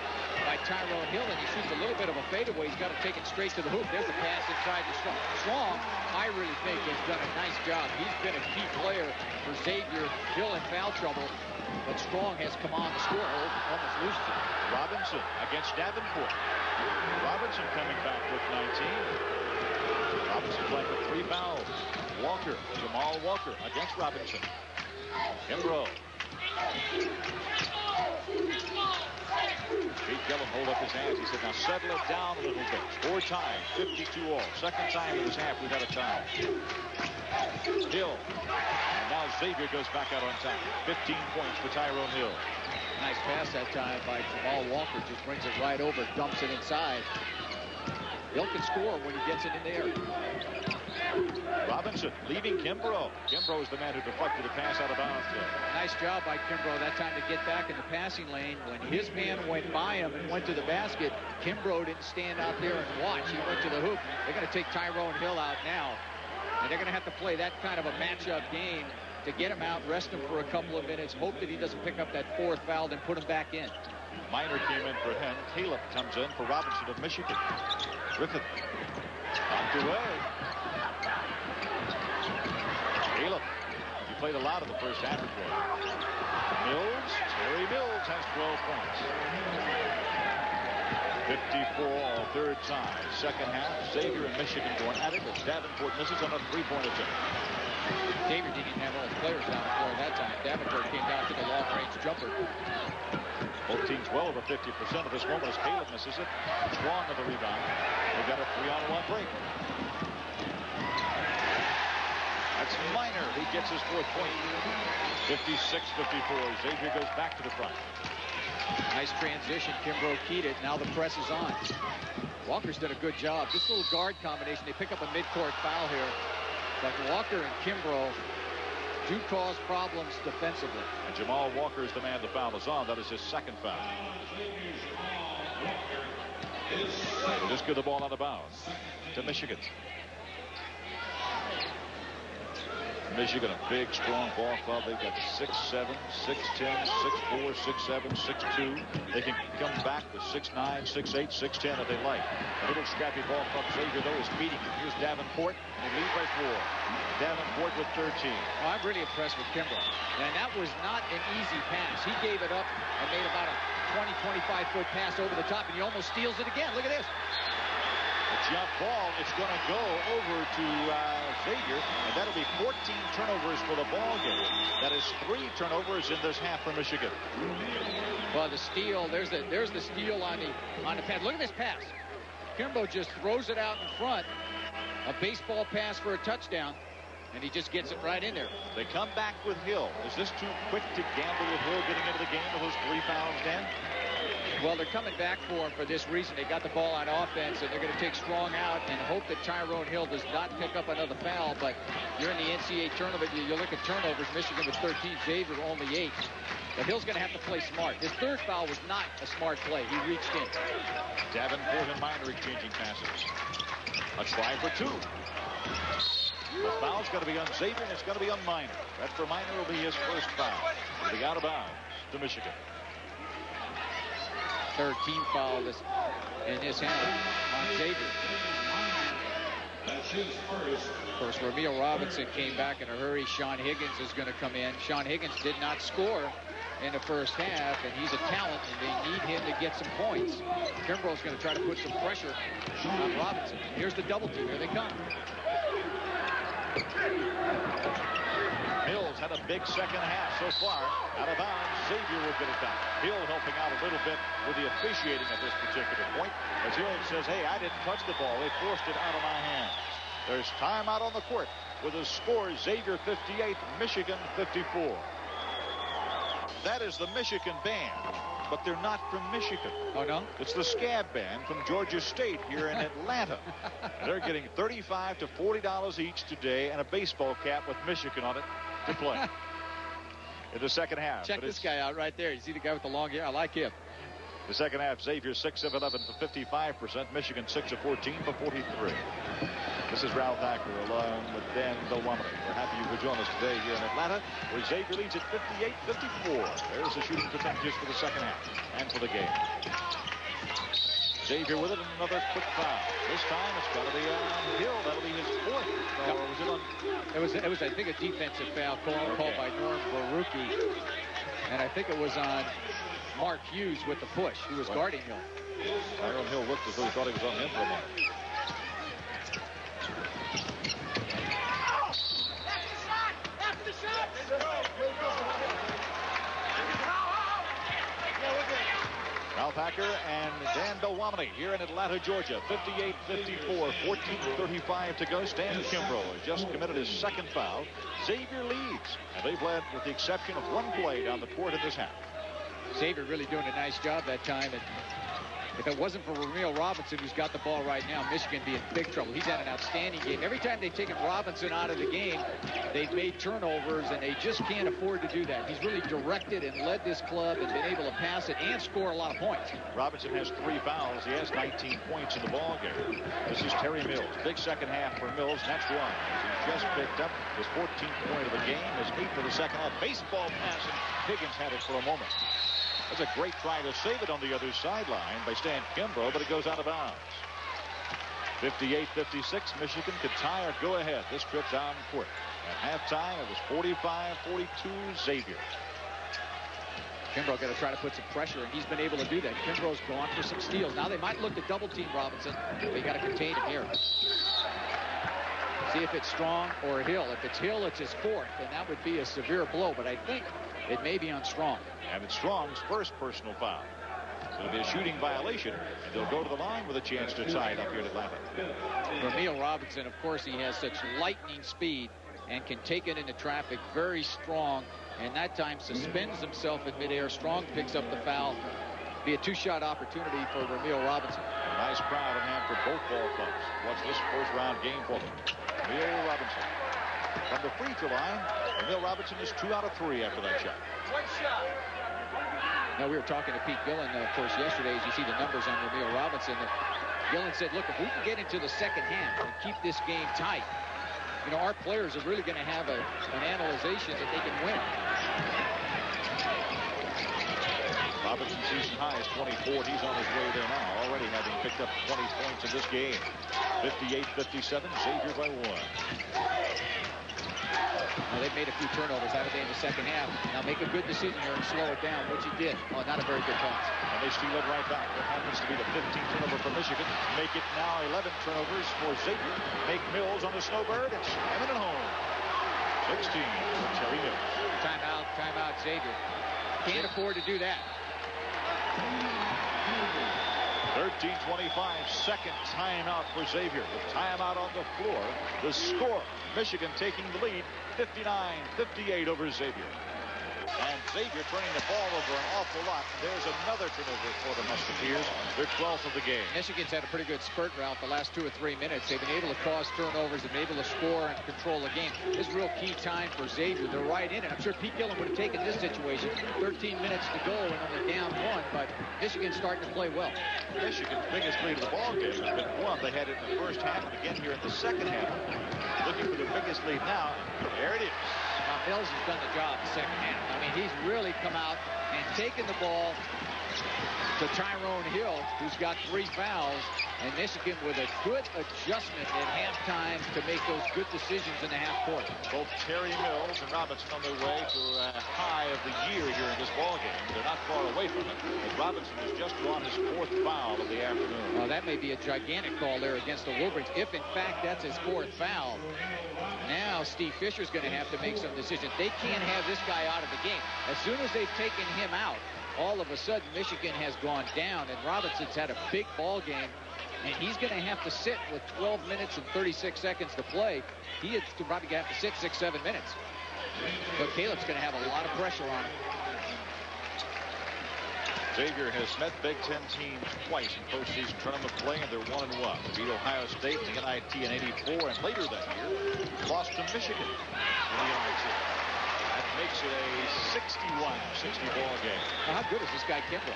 by Tyrone Hill, and he shoots a little bit of a fadeaway. He's got to take it straight to the hoop. There's a pass inside to Strong. Strong, I really think, has done a nice job. He's been a key player for Xavier. Hill in foul trouble, but Strong has come on the score. Almost loses it. Robinson against Davenport. Robinson coming back with 19. Robinson playing with three fouls. Walker, Jamal Walker against Robinson. Kimbrough. Pete Gillen hold up his hands. He said, now settle it down a little bit. Four times, 52 all. Second time in this half we've had a tie. Hill. And now Xavier goes back out on top. 15 points for Tyrone Hill. Nice pass that time by Jamal Walker. Just brings it right over, dumps it inside. Hill can score when he gets it in there. Robinson leaving Kimbrough. Kimbrough is the man who deflected the pass out of bounds. Nice job by Kimbrough that time to get back in the passing lane. When his man went by him and went to the basket, Kimbrough didn't stand out there and watch. He went to the hoop. They're going to take Tyrone Hill out now. And they're going to have to play that kind of a matchup game to get him out, rest him for a couple of minutes, hope that he doesn't pick up that fourth foul, then put him back in. Minor came in for him. Calip comes in for Robinson of Michigan. Griffin knocked away. Calip, he played a lot of the first half of play. Mills, Terry Mills has 12 points. 54 all third time. Second half, Xavier and Michigan going at it as Davenport misses on a three-point attempt. Xavier didn't have all the players down the floor that time. Davenport came down to the long-range jumper. Both teams well over 50% of this moment as Calip misses it. Strong of the rebound. They got a three-on-one break. That's Minor who gets his fourth point. 56-54. Xavier goes back to the front. Nice transition. Kimbrough keyed it. Now the press is on. Walker's done a good job. This little guard combination, they pick up a midcourt foul here. But Walker and Kimbrough do cause problems defensively. And Jamal Walker is the man the foul is on. That is his second foul. Just give the ball out of bounds to Michigan. Michigan, a big, strong ball club. They've got 6'7", 6'10", 6'4", 6'7", 6'2". They can come back to 6'9", 6'8", 6'10 if they like. A little scrappy ball club. Xavier, though, is beating. Here's Davenport, and they lead by four. Davenport with 13. Well, I'm really impressed with Kimbrough. And that was not an easy pass. He gave it up and made about a 20, 25-foot pass over the top, and he almost steals it again. Look at this. A jump ball. It's going to go over to uh, Xavier, and that'll be 14 turnovers for the ball game. That is three turnovers in this half for Michigan. Well, the steal, there's the there's the steal on the on the pad. Look at this pass. Kimbo just throws it out in front. A baseball pass for a touchdown, and he just gets it right in there. They come back with Hill. Is this too quick to gamble with Hill getting into the game with those three fouls, Dan? Well, they're coming back for him for this reason. They got the ball on offense, and they're going to take Strong out and hope that Tyrone Hill does not pick up another foul. But you're in the NCAA tournament. You, you look at turnovers. Michigan with 13, Xavier only 8. But Hill's going to have to play smart. His third foul was not a smart play. He reached in. Davenport and Minor exchanging passes. A try for two. The foul's going to be on Xavier, and it's going to be on Minor. That for Minor will be his first foul. It'll be out of bounds to Michigan. Third team foul this, in this half on Xavier. Of course, Rumeal Robinson came back in a hurry. Sean Higgins is going to come in. Sean Higgins did not score in the first half, and he's a talent, and they need him to get some points. Kimbrough's going to try to put some pressure on Robinson. Here's the double team. Here they come. Mills had a big second half so far. Out of bounds, Xavier will get it back. Hill helping out a little bit with the officiating at this particular point. As Hill says, hey, I didn't touch the ball. They forced it out of my hands. There's time out on the court with a score Xavier 58, Michigan 54. That is the Michigan band, but they're not from Michigan. Oh, no? It's the Scab Band from Georgia State here in Atlanta. They're getting 35 to $40 each today and a baseball cap with Michigan on it to play in the second half. Check this guy out right there. You see the guy with the long hair? I like him. The second half, Xavier 6 of 11 for 55%. Michigan 6 of 14 for 43. This is Ralph Hacker along with Dan Belwamity. We're happy you could join us today here in Atlanta where Xavier leads at 58-54. There's the shooting percentages for the second half and for the game. Xavier with it and another quick foul. This time it's got to be on Hill. That'll be his was it on It was, it was, I think, a defensive foul called, called by Norm Baruki. And I think it was on Mark Hughes with the push. He was guarding Hill. Tyrone Hill looked as though he thought he was on him for a moment. Ralph Hacker and Dan Belwamity here in Atlanta, Georgia. 58-54, 14-35 to go. Stan Kimbrough has just committed his second foul. Xavier leads, and they've led with the exception of one play down the court in this half. Xavier really doing a nice job that time. And if it wasn't for Rumeal Robinson, who's got the ball right now, Michigan be in big trouble. He's had an outstanding game. Every time they've taken Robinson out of the game, they've made turnovers, and they just can't afford to do that. He's really directed and led this club and been able to pass it and score a lot of points. Robinson has three fouls. He has 19 points in the ball game. This is Terry Mills. Big second half for Mills. That's one. He just picked up his 14th point of the game. His eighth of the second half. Baseball pass, and Higgins had it for a moment. That's a great try to save it on the other sideline by Stan Kimbrough, but it goes out of bounds. 58-56. Michigan could tie or go ahead this trip down court. At halftime, it was 45-42 Xavier. Kimbrough got to try to put some pressure, and he's been able to do that. Kimbrough's gone for some steals. Now they might look to double team Robinson. But they got to contain him here. See if it's Strong or Hill. If it's Hill, it's his fourth, and that would be a severe blow. But I think it may be on Strong. And it's Strong's first personal foul. It'll be a shooting violation, and they'll go to the line with a chance to tie it up here in Atlanta. Rumeal Robinson, of course, he has such lightning speed and can take it into traffic very strong. And that time suspends himself in midair. Strong picks up the foul. Be a two-shot opportunity for Rumeal Robinson. A nice crowd in hand for both ball clubs. Watch this first round game for them. Rumeal Robinson. From the free throw line, Rumeal Robinson is two out of three after that shot. One shot. Now, we were talking to Pete Gillen, uh, of course, yesterday, as you see the numbers on Rumeal Robinson. Gillen said, look, if we can get into the second half and keep this game tight, you know, our players are really going to have a, an analyzation that they can win. Robinson season high is 24. He's on his way there now, already having picked up 20 points in this game. 58-57, Xavier by one. Well, they've made a few turnovers, haven't they, in the second half? Now make a good decision here and slow it down, which he did. Oh, not a very good pass. And they steal it right back. It happens to be the 15th turnover for Michigan. Make it now 11 turnovers for Xavier. Make Mills on the snowbird and slamming it home. 16 for Terry Mills. Timeout, timeout, Xavier. Can't afford to do that. 13-25, second timeout for Xavier. With timeout on the floor, the score, Michigan taking the lead, 59-58 over Xavier. And Xavier turning the ball over an awful lot. There's another turnover for the Musketeers, their 12th of the game. Michigan's had a pretty good spurt route the last two or three minutes. They've been able to cause turnovers and been able to score and control the game. This is real key time for Xavier. They're right in it. I'm sure Pete Gillen would have taken this situation. 13 minutes to go and only down one, but Michigan's starting to play well. Michigan's biggest lead of the ball game has been one. They had it in the first half and again here in the second half. Looking for the biggest lead now. There it is. Now, Mills has done the job the second half. I mean, he's really come out and taken the ball to Tyrone Hill, who's got three fouls, and Michigan with a good adjustment at halftime to make those good decisions in the half court. Both Terry Mills and Robinson on their way to a high of the year here in this ball game. They're not far away from it. As Robinson has just drawn his fourth foul of the afternoon. Well, that may be a gigantic call there against the Wolverines, if in fact that's his fourth foul. Now Steve Fisher's going to have to make some decisions. They can't have this guy out of the game. As soon as they've taken him out, all of a sudden Michigan has gone down, and Robinson's had a big ball game, and he's going to have to sit with 12 minutes and 36 seconds to play. He is probably going to have to sit six, seven minutes. But Calip's going to have a lot of pressure on him. Xavier has met Big Ten teams twice in postseason tournament play, and they're one and one. They beat Ohio State in the NIT in '84, and later that year lost to Michigan in the NIT. Makes it a 61-60 ball game. Now, how good is this guy Kimbrough?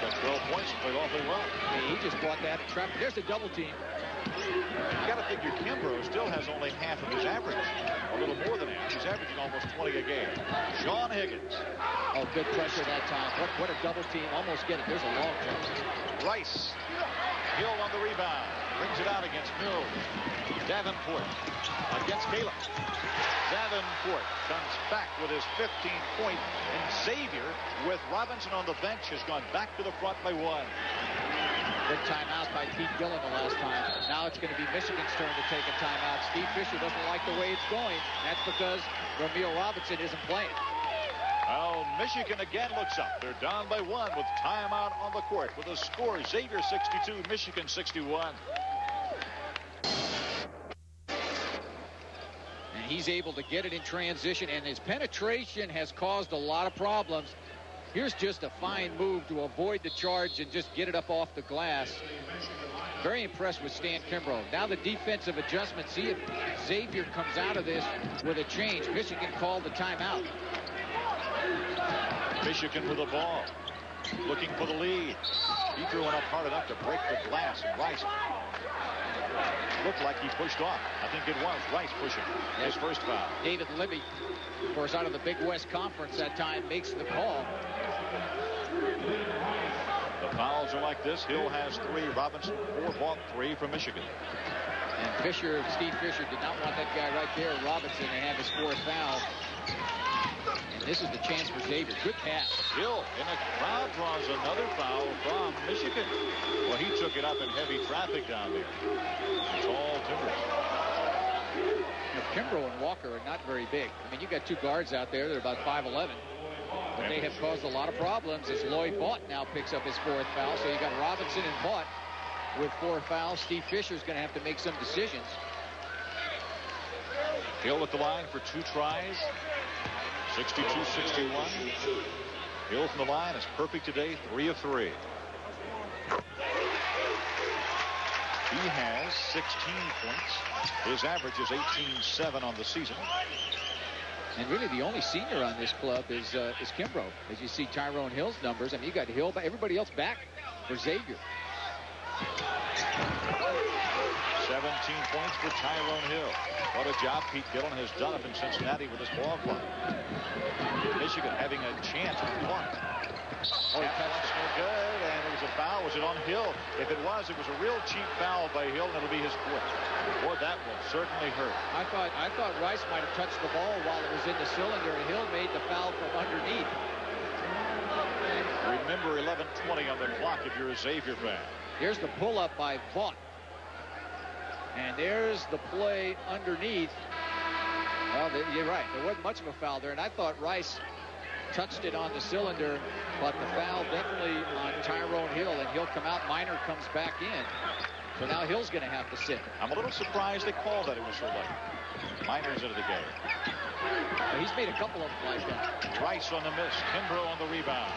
Had 12 points and played awfully well. I he just bought that trap. There's a double team. You got to figure Kimbrough still has only half of his average, a little more than half. He's averaging almost 20 a game. Sean Higgins. Oh, good pressure that time. What, what a double team. Almost get it. There's a long jump. Rice. Hill on the rebound. Brings it out against Mills. Davenport against Calip. Davenport comes back with his 15th point, and Xavier, with Robinson on the bench, has gone back to the front by one. Good timeout by Pete Gillen the last time. Now it's going to be Michigan's turn to take a timeout. Steve Fisher doesn't like the way it's going. That's because Rumeal Robinson isn't playing. Well, Michigan again looks up. They're down by one with timeout on the court with a score Xavier 62, Michigan 61. And he's able to get it in transition, and his penetration has caused a lot of problems. Here's just a fine move to avoid the charge and just get it up off the glass. Very impressed with Stan Kimbrough. Now the defensive adjustment. See if Xavier comes out of this with a change. Michigan called the timeout. Michigan with the ball. Looking for the lead. He threw one up hard enough to break the glass. Rice looked like he pushed off. I think it was Rice pushing his first foul. David Libbey, of course, out of the Big West Conference that time, makes the call. The fouls are like this. Hill has three. Robinson, four, Vaught three from Michigan. And Fisher, Steve Fisher, did not want that guy right there, Robinson, to have his fourth foul. And this is the chance for Xavier. Good pass. Hill in the crowd draws another foul from Michigan. Well, he took it up in heavy traffic down there. Tall timbers. You know, Kimbrough and Walker are not very big. I mean, you've got two guards out there that are about 5'11". But they have caused a lot of problems as Loy Vaught now picks up his fourth foul. So you got Robinson and Vaught with four fouls. Steve Fisher's going to have to make some decisions. Hill at the line for two tries. 62-61. Hill from the line is perfect today, three of three. He has 16 points. His average is 18-7 on the season. And really, the only senior on this club is uh, is Kimbrough. As you see Tyrone Hill's numbers, I mean, you got Hill, but everybody else back for Xavier. 17 points for Tyrone Hill. What a job Pete Gillen has done up in Cincinnati with this ball club. Michigan having a chance to punt. Oh, off no good, and it was a foul? Was it on Hill? If it was, it was a real cheap foul by Hill, and it'll be his fourth. Boy, that will certainly hurt. I thought I thought Rice might have touched the ball while it was in the cylinder, and Hill made the foul from underneath. Remember 11:20 on the clock if you're a Xavier fan. Here's the pull-up by Vaught. And there's the play underneath. Well, you're right. There wasn't much of a foul there, and I thought Rice touched it on the cylinder, but the foul definitely on Tyrone Hill, and he'll come out. Minor comes back in. So now Hill's going to have to sit. I'm a little surprised they called that it was so late. Minor's into the game. He's made a couple of them like that. Rice on the miss. Kimbrough on the rebound.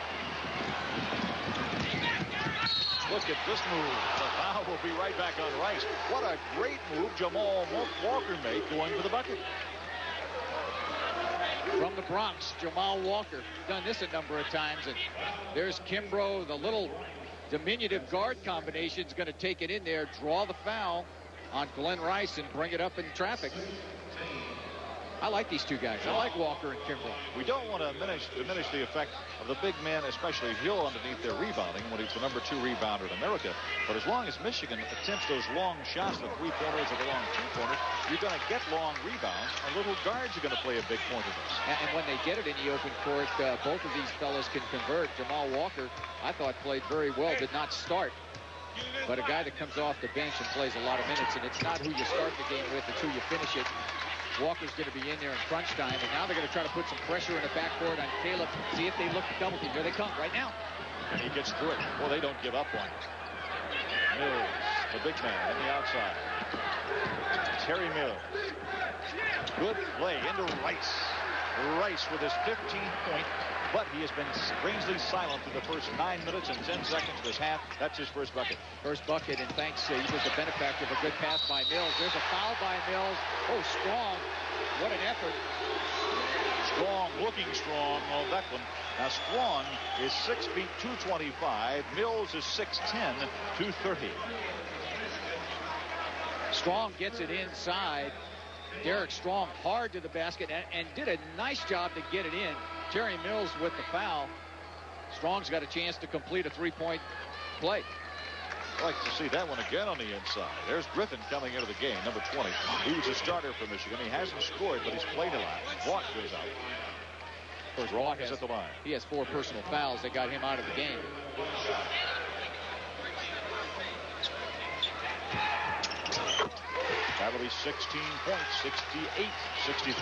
Look at this move. The foul will be right back on Rice. What a great move Jamal Walker made going for the bucket. From the Bronx, Jamal Walker. Done this a number of times. And there's Kimbrough, the little diminutive guard combination is going to take it in there, draw the foul on Glen Rice, and bring it up in traffic. I like these two guys. I like Walker and Kimbrough. We don't want to diminish, diminish the effect of the big men, especially Hill, underneath their rebounding when he's the number two rebounder in America. But as long as Michigan attempts those long shots, the three-pointers or the long two-pointers, you're going to get long rebounds, and little guards are going to play a big point of this. And, and when they get it in the open court, uh, both of these fellows can convert. Jamal Walker, I thought, played very well, did not start. But a guy that comes off the bench and plays a lot of minutes, and it's not who you start the game with, it's who you finish it. Walker's going to be in there in crunch time, and now they're going to try to put some pressure in the backboard on Calip. See if they look double team. Here they come right now. And he gets through it. Well, they don't give up on it. Mills, the big man on the outside. Terry Mills. Good play into Rice. Rice with his 15th point but he has been strangely silent for the first nine minutes and 10 seconds of this half. That's his first bucket. First bucket, and thanks, uh, he was the benefactor of a good pass by Mills. There's a foul by Mills. Oh, strong. What an effort. Strong, looking strong on that one. Now, Strong is 6 feet 225. Mills is 6'10", 230. Strong gets it inside. Derek Strong hard to the basket and, and did a nice job to get it in. Terry Mills with the foul. Strong's got a chance to complete a three-point play. I'd like to see that one again on the inside. There's Griffin coming into the game, number 20. He was a starter for Michigan. He hasn't scored, but he's played a lot. Vaught goes out. Of course, has, at the line. He has four personal fouls that got him out of the game. That'll be 16 points, 68, 63.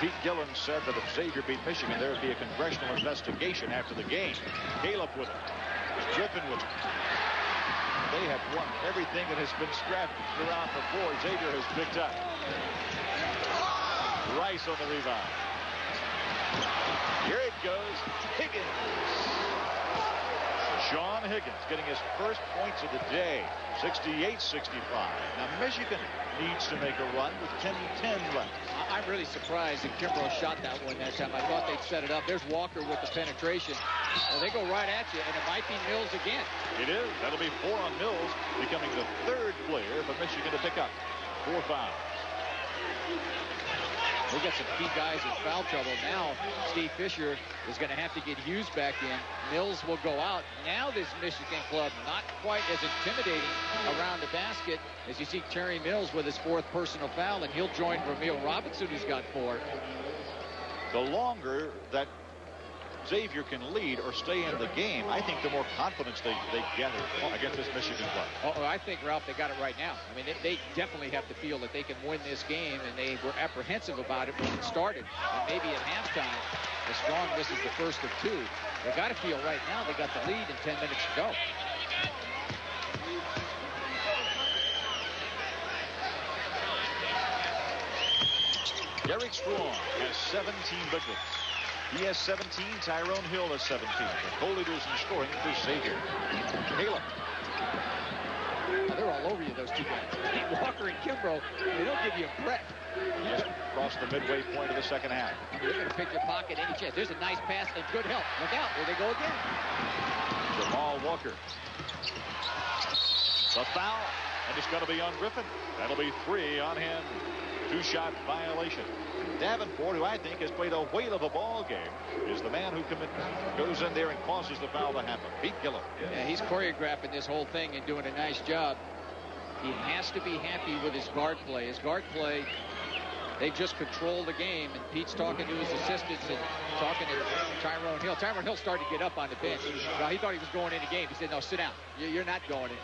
Pete Gillen said that if Xavier beat Michigan, there would be a congressional investigation after the game. Calip with it. Griffin with it. They have won everything that has been scrapped around before Xavier has picked up. Rice on the rebound. Here it goes. Higgins. Sean Higgins getting his first points of the day. 68-65. Now Michigan needs to make a run with 10-10 left. I'm really surprised that Kimbrough shot that one that time. I thought they'd set it up. There's Walker with the penetration. Well, they go right at you, and it might be Mills again. It is. That'll be four on Mills, becoming the third player for Michigan to pick up. Four fouls. We got some key guys in foul trouble. Now Steve Fisher is going to have to get Hughes back in. Mills will go out. Now this Michigan club not quite as intimidating around the basket as you see Terry Mills with his fourth personal foul, and he'll join Rumeal Robinson, who's got four. The longer that Xavier can lead or stay in the game, I think the more confidence they, they get against this Michigan club. Oh, I think, Ralph, they got it right now. I mean, they, they, definitely have to feel that they can win this game, and they were apprehensive about it when it started. And maybe at halftime, the strong this is the first of two. They got to feel right now they got the lead in 10 minutes to go. Derek Strong has 17 big ones. He has 17. Tyrone Hill has 17. The co-leaders in scoring for Xavier. Calip. they're all over you, those two guys. Walker and Kimbrough, they don't give you a breath. Just across the midway point of the second half. They're going to pick your pocket any chance. There's a nice pass and good help. Look out. There they go again. Jamal Walker. The foul And it's going to be on Griffin. That'll be three on him. Two-shot violation. Davenport, who I think has played a whale of a ball game, is the man who commit, goes in there and causes the foul to happen. Pete Gillen. Yeah, he's choreographing this whole thing and doing a nice job. He has to be happy with his guard play. His guard play, they just control the game. And Pete's talking to his assistants and talking to Tyrone Hill. Tyrone Hill started to get up on the bench. Well, he thought he was going in the game. He said, no, sit down. You're not going in.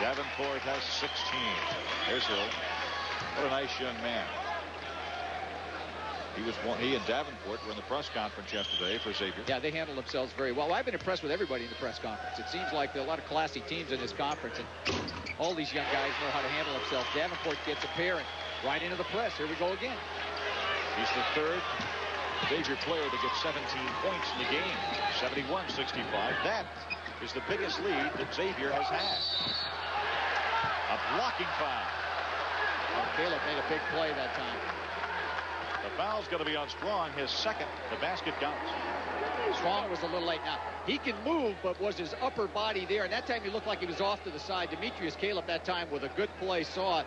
Davenport has 16. There's Hill. What a nice young man. He was one, he and Davenport were in the press conference yesterday for Xavier. Yeah, they handled themselves very well. I've been impressed with everybody in the press conference. It seems like there are a lot of classy teams in this conference, and all these young guys know how to handle themselves. Davenport gets a pair and right into the press. Here we go again. He's the third Xavier player to get 17 points in the game. 71-65. That is the biggest lead that Xavier has had. Blocking foul. Calip made a big play that time. The foul's going to be on Strong, his second. The basket counts. Strong was a little late. Now, he can move, but was his upper body there? And that time he looked like he was off to the side. Demetrius Calip that time with a good play saw it.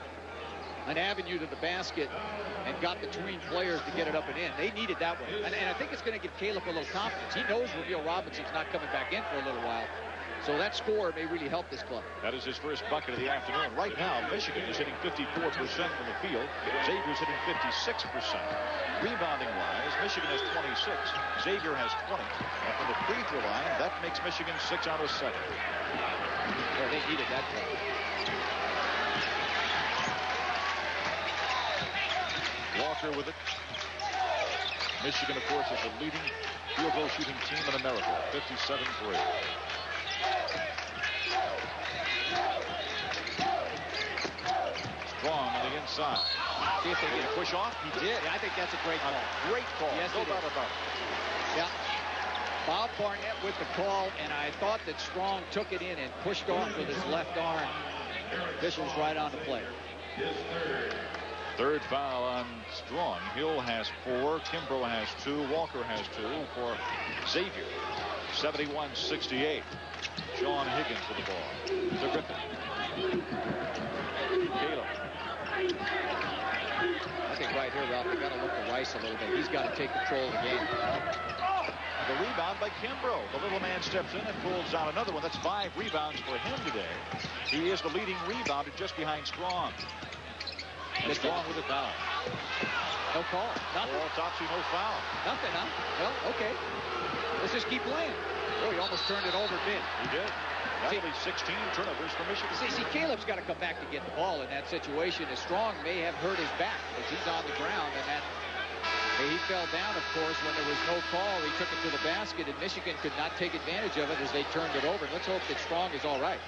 an avenue to the basket and got between players to get it up and in. They needed that one. And, and I think it's going to give Calip a little confidence. He knows Rumeal Robinson's not coming back in for a little while. So that score may really help this club. That is his first bucket of the afternoon. Right now, Michigan is hitting 54% from the field. Xavier's hitting 56%. Rebounding-wise, Michigan has 26. Xavier has 20. And from the free throw line, that makes Michigan 6 out of 7. Well, they needed that play. Walker with it. Michigan, of course, is the leading field goal shooting team in America, 57-3. Strong on the inside. See if they get a push off. He did. Yeah, I think that's a great call. A great call. Yes, no doubt about it. Yeah. Bob Barnett with the call, and I thought that Strong took it in and pushed off with his left arm. This Officials right on the play. Third foul on Strong. Hill has four. Kimbrough has two. Walker has two for Xavier. 71-68. Sean Higgins with the ball. To Griffin. Calip. I think right here, Ralph, they got to look to Rice a little bit. He's got to take control of the game. The rebound by Kimbrough. The little man steps in and pulls out another one. That's five rebounds for him today. He is the leading rebounder just behind Strong. And Strong with a foul. No call. Nothing. Well, Topsy, no foul. Nothing, huh? Well, okay. Let's just keep playing. Oh, he almost turned it over mid. He did. That'll be 16 turnovers for Michigan. See, see, Calip's got to come back to get the ball in that situation. As Strong may have hurt his back as he's on the ground, and that he fell down, of course, when there was no call. He took it to the basket, and Michigan could not take advantage of it as they turned it over. Let's hope that Strong is all right.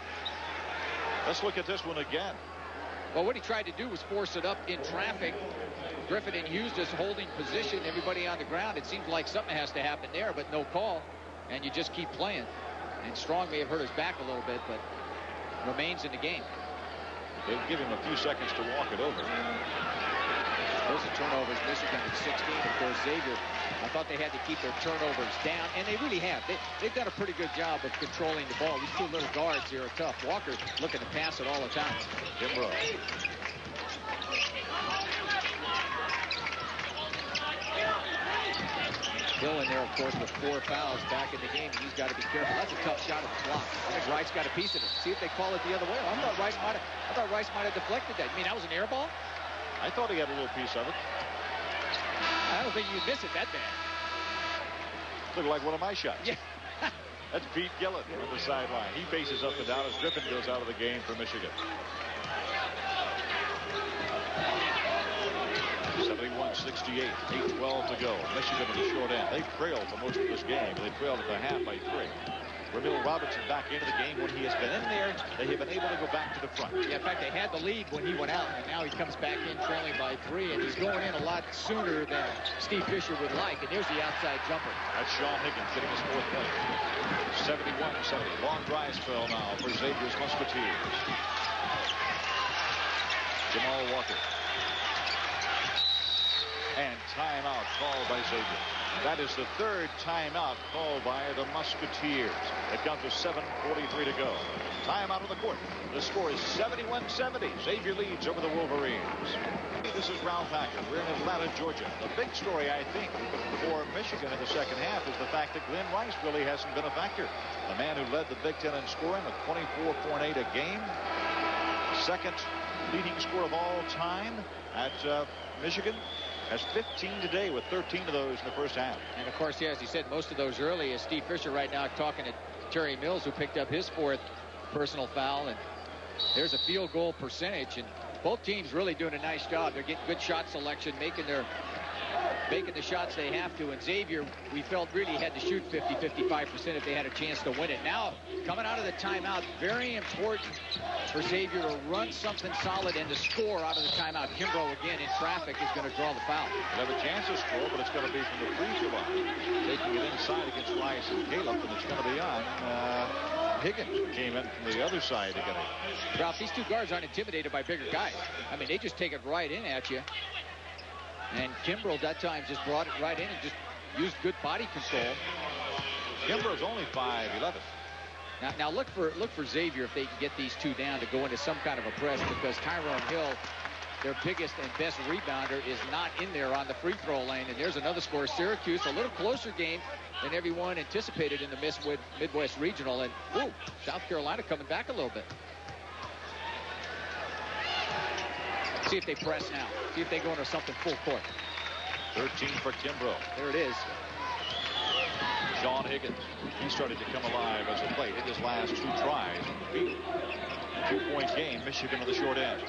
Let's look at this one again. Well, what he tried to do was force it up in traffic. Griffin and Hughes just holding position, everybody on the ground. It seems like something has to happen there, but no call. And you just keep playing. And Strong may have hurt his back a little bit, but remains in the game. They'll give him a few seconds to walk it over. Those are turnovers. Michigan at 16. Of course, Xavier, I thought they had to keep their turnovers down, and they really have. They, they've done a pretty good job of controlling the ball. These two little guards here are tough. Walker looking to pass it all the time. Kimbrough. Hill in there, of course, with four fouls back in the game. He's got to be careful. That's a tough shot at the block. I think Rice got a piece of it. See if they call it the other way. I thought Rice might have. I thought Rice might have deflected that. You mean that was an air ball? I thought he had a little piece of it. I don't think you'd miss it that bad. Looked like one of my shots. Yeah. That's Pete Gillen on the sideline. He faces up and down as Griffin goes out of the game for Michigan. 71-68, 8-12 to go. Michigan in the short end. They trailed for most of this game. They trailed at the half by three. Rumeal Robinson back into the game when he has been in there. They have been able to go back to the front. Yeah, in fact, they had the lead when he went out, and now he comes back in trailing by three, and he's going in a lot sooner than Steve Fisher would like. And there's the outside jumper. That's Sean Higgins getting his fourth point. 71-70. Long dry spell now for Xavier's Musketeers. Jamal Walker. And timeout called by Xavier. That is the third timeout called by the Musketeers. It comes to 7.43 to go. Timeout of the court. The score is 71-70. Xavier leads over the Wolverines. This is Ralph Hacker. We're in Atlanta, Georgia. The big story, I think, for Michigan in the second half is the fact that Glen Rice really hasn't been a factor. The man who led the Big Ten in scoring with 24.8 a game. Second leading score of all time at uh, Michigan has 15 today with 13 of those in the first half. And of course, yeah, as you said, most of those early is Steve Fisher right now talking to Terry Mills, who picked up his fourth personal foul. And there's a field goal percentage. And both teams really doing a nice job. They're getting good shot selection, making their making the shots they have to. And Xavier, we felt really had to shoot 50, 55% if they had a chance to win it. Now, coming out of the timeout, very important for Xavier to run something solid and to score out of the timeout. Kimbrough, again, in traffic, is going to draw the foul. They'll have a chance to score, but it's going to be from the free throw line. Taking it inside against Rice and Calip, and it's going to be on. Uh, Higgins came in from the other side to get it. Ralph, these two guards aren't intimidated by bigger guys. I mean, they just take it right in at you. And Kimbrough that time just brought it right in and just used good body control. Kimbrough's only 5'11". Now, now look for look for Xavier if they can get these two down to go into some kind of a press because Tyrone Hill, their biggest and best rebounder, is not in there on the free throw lane. And there's another score. Syracuse, a little closer game than everyone anticipated in the Midwest Regional. And, ooh, South Carolina coming back a little bit. See if they press now. See if they go into something full court. 13 for Kimbrough. There it is. Sean Higgins. He started to come alive as of late in his last two tries. Two-point game, Michigan on the short end.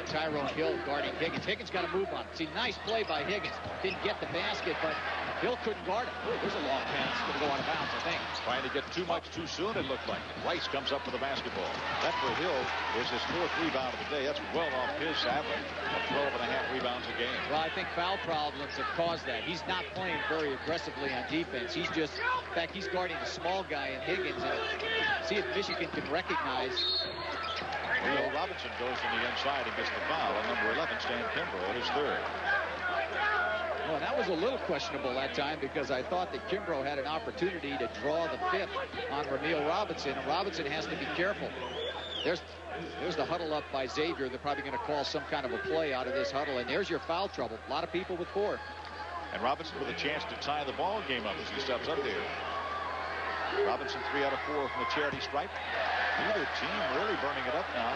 They got Tyrone Hill guarding Higgins. Higgins got to move on. See, nice play by Higgins. Didn't get the basket, but Hill couldn't guard him. Ooh, there's a long pass. Going to go out of bounds, I think. Trying to get too much too soon, it looked like. Rice comes up with the basketball. That for Hill is his fourth rebound of the day. That's well off his average of 12 and a half rebounds a game. Well, I think foul problems have caused that. He's not playing very aggressively on defense. He's just, in fact, he's guarding the small guy in Higgins. And see if Michigan can recognize Leo Robinson goes to the inside and gets the foul on number 11, Stan Kimbrough, his third. Well, that was a little questionable that time because I thought that Kimbrough had an opportunity to draw the fifth on Rumeal Robinson, and Robinson has to be careful. There's there's the huddle up by Xavier. They're probably going to call some kind of a play out of this huddle, and there's your foul trouble. A lot of people with four. And Robinson with a chance to tie the ball game up as he steps up there. Robinson three out of four from the charity stripe. Neither team really burning it up now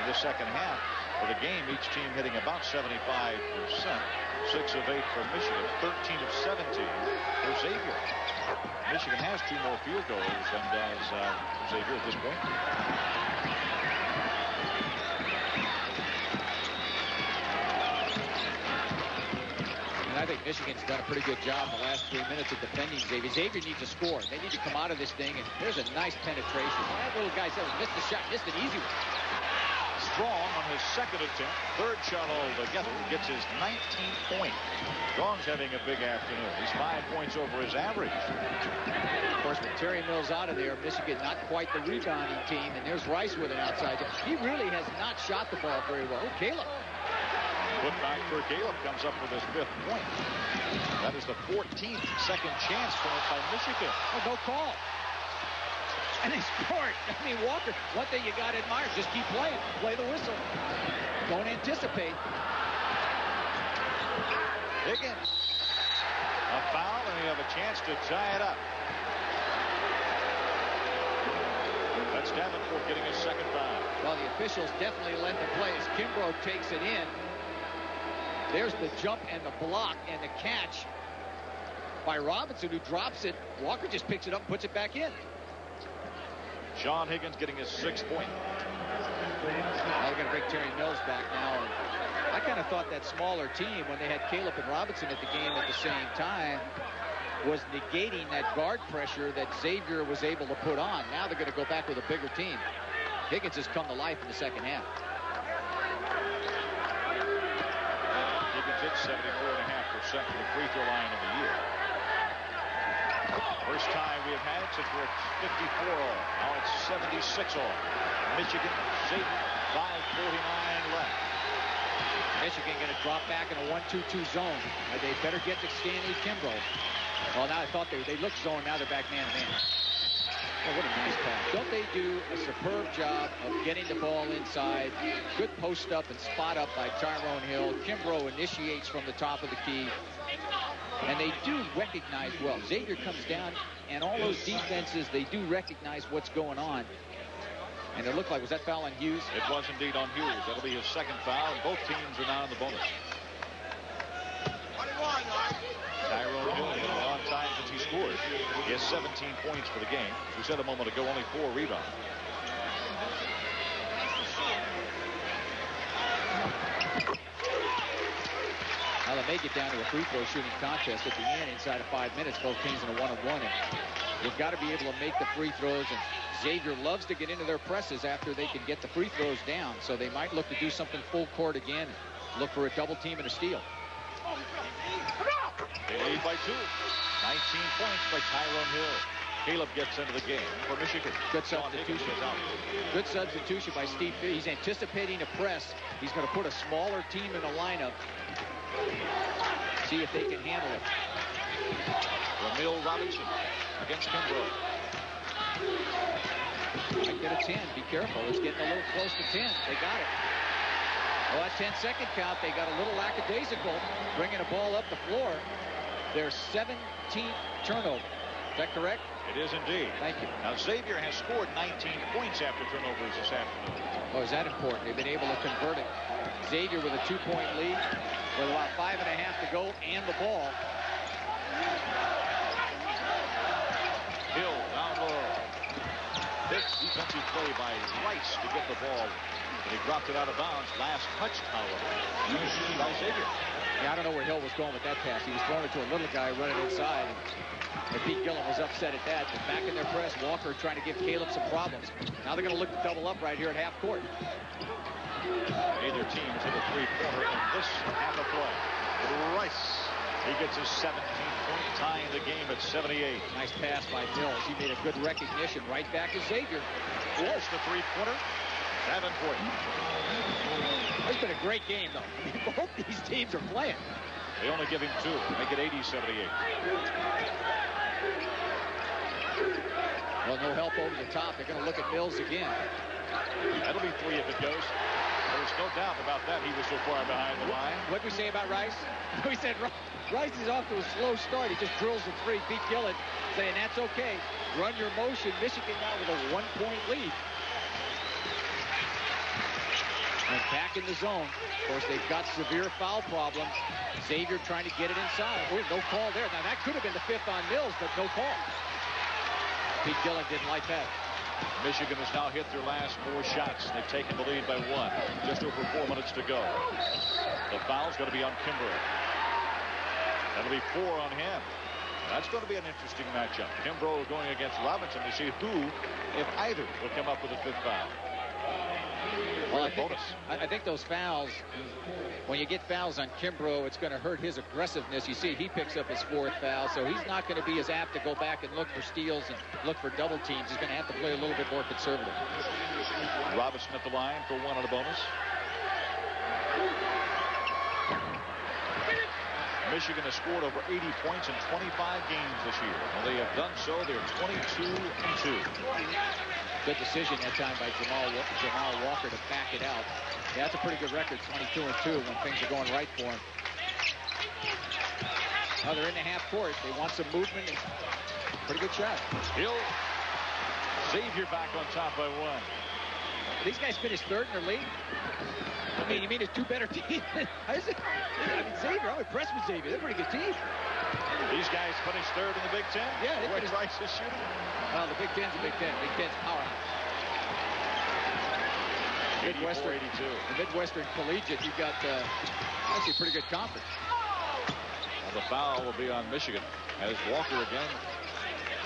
in the second half. For the game, each team hitting about 75%. 6 of 8 for Michigan, 13 of 17 for Xavier. Michigan has two more field goals than does uh, Xavier at this point. I think Michigan's done a pretty good job in the last three minutes of defending Xavier. Xavier needs to score. They need to come out of this thing, and there's a nice penetration. That little guy said, missed the shot, missed an easy one. Strong on his second attempt. Third shot altogether. Gets his 19th point. Strong's having a big afternoon. He's five points over his average. Of course, with Terry Mills out of there, Michigan not quite the rebounding team. And there's Rice with an outside. He really has not shot the ball very well. Oh, Calip. Put back for Calip comes up with his fifth point. That is the 14th second chance point by Michigan. Oh, no call and they scored. I mean, Walker, one thing you got to admire, just keep playing. Play the whistle. Don't anticipate. Higgins. A foul, and you have a chance to tie it up. That's Davenport getting his second foul. Well, the officials definitely led the play as Kimbrough takes it in. There's the jump and the block and the catch by Robinson, who drops it. Walker just picks it up and puts it back in. John Higgins getting his sixth point. Well, they're going to bring Terry Mills back now. I kind of thought that smaller team, when they had Calip and Robinson at the game at the same time, was negating that guard pressure that Xavier was able to put on. Now they're going to go back with a bigger team. Higgins has come to life in the second half. Higgins hit 74.5% for the free throw line of the year. First time we have had it since we're at 54 all. Now it's 76 all. Michigan, Xavier, 5.49 left. Michigan going to drop back in a 1-2-2 zone. They better get to Stanley Kimbrough. Well, now I thought they, they looked zone. Now they're back man-to-man. Oh, what a nice pass. Don't they do a superb job of getting the ball inside? Good post up and spot up by Tyrone Hill. Kimbrough initiates from the top of the key. And they do recognize well. Xavier comes down, and all those defenses, they do recognize what's going on. And it looked like, was that foul on Hughes? It was indeed on Hughes. That'll be his second foul, and both teams are now in the bonus. Tyrone Hill been a time since he scored. He has 17 points for the game. We said a moment ago, only four rebounds. Now they may get down to a free throw shooting contest at the end inside of five minutes. Both teams in a one-on-one. They've got to be able to make the free throws. And Xavier loves to get into their presses after they can get the free throws down. So they might look to do something full court again. Look for a double team and a steal. They lead by two. 19 points by Tyrone Hill. Calip gets into the game for Michigan. Good substitution. Good substitution by Steve. He's anticipating a press. He's going to put a smaller team in the lineup. See if they can handle it. Rumeal Robinson against Kimbrough. Might get a 10. Be careful. It's getting a little close to 10. They got it. Well, that 10 second count, they got a little lackadaisical, bringing a ball up the floor. Their 17th turnover. Is that correct? It is indeed. Thank you. Now, Xavier has scored 19 points after turnovers this afternoon. Oh, is that important? They've been able to convert it. Xavier with a two-point lead with about five and a half to go and the ball. Hill down low. Big defensive play by Rice to get the ball. And he dropped it out of bounds. Last touch, however, by Xavier. Yeah, I don't know where Hill was going with that pass. He was throwing it to a little guy running inside. And Pete Gillen was upset at that. But back in their press, Walker trying to give Calip some problems. Now they're going to look to double up right here at half court. Neither team to the three-pointer in this half of play. Rice, he gets his 17th point, tying the game at 78. Nice pass by Mills. He made a good recognition right back to Xavier. Forced the three-pointer. Davenport. It's been a great game, though. Both these teams are playing. They only give him two. Make it 80-78. Well, no help over the top. They're going to look at Mills again. That'll be three if it goes. There's no doubt about that. He was so far behind the line. What did we say about Rice? We said Rice is off to a slow start. He just drills the three. Pete Gillen saying that's okay. Run your motion. Michigan now with a one-point lead. And back in the zone. Of course, they've got severe foul problems. Xavier trying to get it inside. Oh, no call there. Now, that could have been the fifth on Mills, but no call. Pete Gillen didn't like that. Michigan has now hit their last four shots. They've taken the lead by one. Just over four minutes to go. The foul's going to be on Kimbrough. That'll be four on him. That's going to be an interesting matchup. Kimbrough going against Robinson to see who, if either, will come up with a fifth foul. Well, I think, I think those fouls, when you get fouls on Kimbrough, it's going to hurt his aggressiveness. You see, he picks up his fourth foul, so he's not going to be as apt to go back and look for steals and look for double teams. He's going to have to play a little bit more conservative. Robinson at the line for one on a bonus. Michigan has scored over 80 points in 25 games this year. Well, they have done so. They're 22 and 2. Good decision that time by Jamal, Jamal Walker to back it out. Yeah, that's a pretty good record, 22 and 2 when things are going right for him. Now they're in the half court. They want some movement and pretty good shot. Hill, Xavier back on top by one. These guys finished third in their league. I mean, you mean it's two better teams? I mean, Xavier, I'm impressed with Xavier. They're a pretty good team. These guys finished third in the Big Ten? Yeah. They finished... Rice is shooting? Well, the Big Ten's the Big Ten. Big Ten's powerhouse. Midwestern, 82. The Midwestern Collegiate, you've got uh, actually a pretty good conference. Well, the foul will be on Michigan as Walker again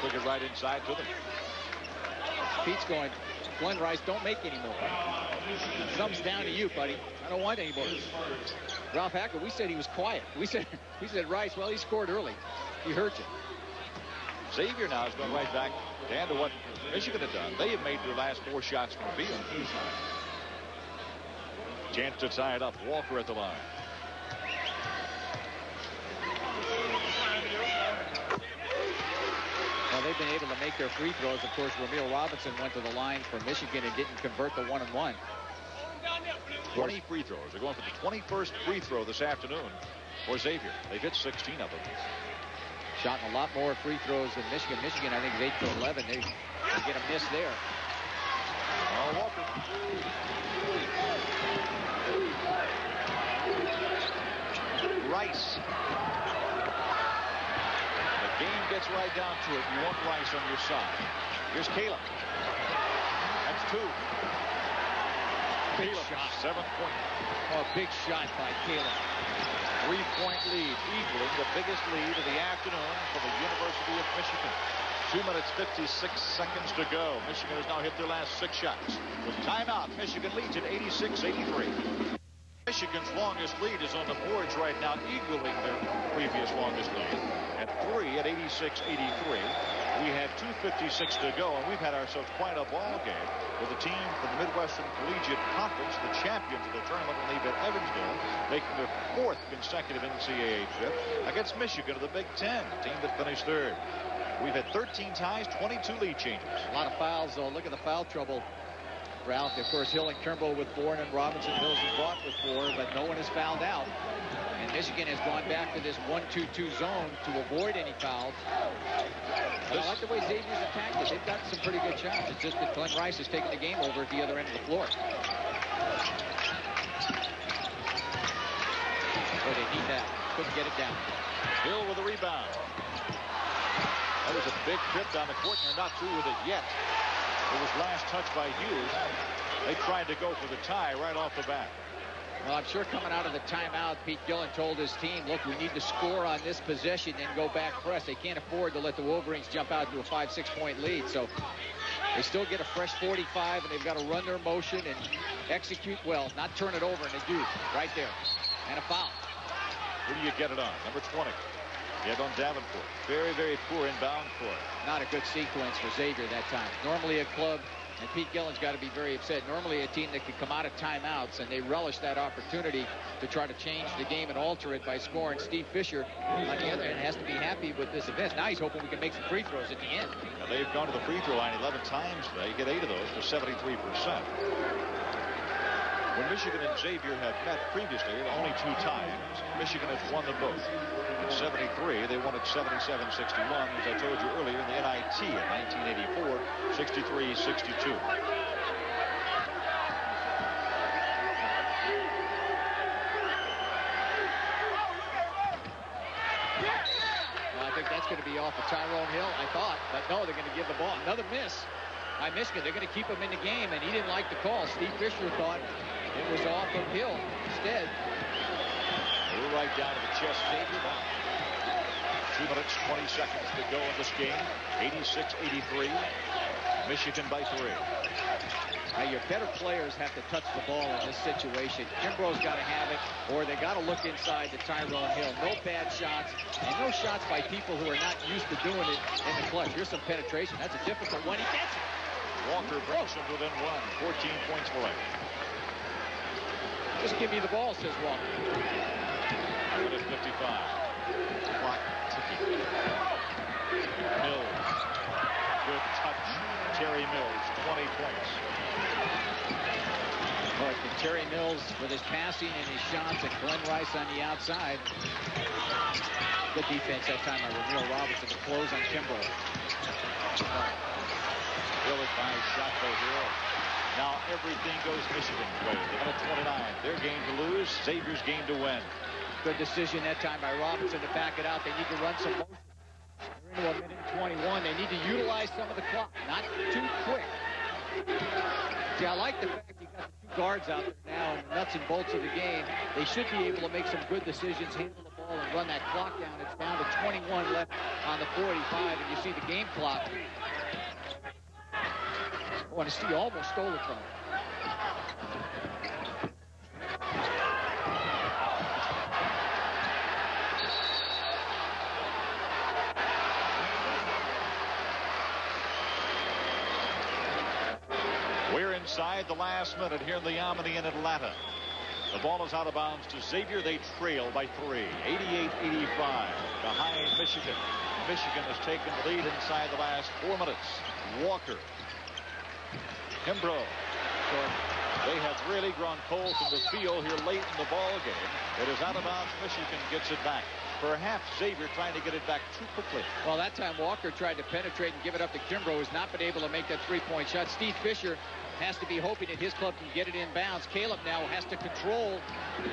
took it right inside to them. Pete's going, Glen Rice, don't make any more. Thumbs down to you, buddy. I don't want any more. Ralph Hacker, we said he was quiet. We said, we said Rice, well, he scored early. He hurt you. Xavier now is going right back down to what Michigan had done. They have made their last four shots from the field. Chance to tie it up. Walker at the line. They've been able to make their free throws. Of course, Rumeal Robinson went to the line for Michigan and didn't convert the one and one. 20 free throws. They're going for the 21st free throw this afternoon for Xavier. They've hit 16 of them. Shot a lot more free throws than Michigan. Michigan, I think, is 8 to 11. They, they get a miss there. Oh, Walker. Rice. The game gets right down to it. You want Rice on your side. Here's Calip. That's two. Big Calip, shot. seven point. Oh, big shot by Calip. Three-point lead, equaling the biggest lead of the afternoon for the University of Michigan. Two minutes, 56 seconds to go. Michigan has now hit their last six shots. With timeout, Michigan leads at 86-83. Michigan's longest lead is on the boards right now, equaling their previous longest lead at three at 86-83. We have 2.56 to go, and we've had ourselves quite a ball game with a team from the Midwestern Collegiate Conference, the champions of the tournament when they Evansville, making their fourth consecutive NCAA trip against Michigan of the Big Ten, the team that finished third. We've had 13 ties, 22 lead changes. A lot of fouls, though. Look at the foul trouble. Ralph, of course, Hill and Kimbrough with four, and Robinson Hills and Brought with four, but no one has fouled out. And Michigan has gone back to this 1-2-2 zone to avoid any fouls. I like the way Xavier's attacked it. They've got some pretty good shots. It's just that Glen Rice has taken the game over at the other end of the floor. Boy, they need that. Couldn't get it down. Hill with a rebound. That was a big trip down the court, and they're not through with it yet. It was last touched by Hughes. They tried to go for the tie right off the bat. Well, I'm sure coming out of the timeout, Pete Gillen told his team, look, we need to score on this possession and go back press. They can't afford to let the Wolverines jump out to a five, six point lead. So they still get a fresh 45, and they've got to run their motion and execute well, not turn it over, and they do right there. And a foul. Who do you get it on? Number 20. Yeah, on Davenport. Very, very poor inbound for it. Not a good sequence for Xavier that time. Normally a club, and Pete Gillen's got to be very upset. Normally a team that could come out of timeouts, and they relish that opportunity to try to change the game and alter it by scoring. Steve Fisher, on the other hand, has to be happy with this event. Now he's hoping we can make some free throws at the end. Now, they've gone to the free throw line 11 times today. Get eight of those for 73%. When Michigan and Xavier have met previously, only two times, Michigan has won them both. In 73, they won at 77-61, as I told you earlier, in the NIT in 1984, 63-62. I think that's going to be off of Tyrone Hill, I thought. But no, they're going to give the ball. Another miss by Michigan. They're going to keep him in the game, and he didn't like the call. Steve Fisher thought it was off of Hill instead. Right down to the chest. Xavier. Two minutes, 20 seconds to go in this game. 86-83. Michigan by three. Now, your better players have to touch the ball in this situation. Kimbrough's got to have it, or they got to look inside to Tyrone Hill. No bad shots, and no shots by people who are not used to doing it in the clutch. Here's some penetration. That's a difficult one. He gets it. Walker brings them within one. 14 points for him. Just give me the ball, says Walker. Minute 55. Clock ticking. Mills. Good touch. Terry Mills, 20 points. Terry Mills with his passing and his shots, and Glen Rice on the outside. Good defense that time by Rumeal Robinson to close on Kimbrough. Really nice shot by Hill. Now everything goes Michigan's way. They're going to 29. Their game to lose, Xavier's game to win. Good decision that time by Robinson to back it out. They need to run some motion. They're into a minute and 21. They need to utilize some of the clock, not too quick. See, I like the fact you got the two guards out there now and the nuts and bolts of the game. They should be able to make some good decisions, handle the ball, and run that clock down. It's down to 21 left on the 45, and you see the game clock. I want to see almost stole it from him. We're inside the last minute here in the Omni in Atlanta. The ball is out of bounds to Xavier. They trail by three. 88-85 behind Michigan. Michigan has taken the lead inside the last four minutes. Walker. Kimbrough. They have really grown cold from the field here late in the ball game. It is out of bounds. Michigan gets it back. Perhaps Xavier trying to get it back too quickly. Well, that time Walker tried to penetrate and give it up to Kimbrough, has not been able to make that three-point shot. Steve Fisher has to be hoping that his club can get it in bounds. Calip now has to control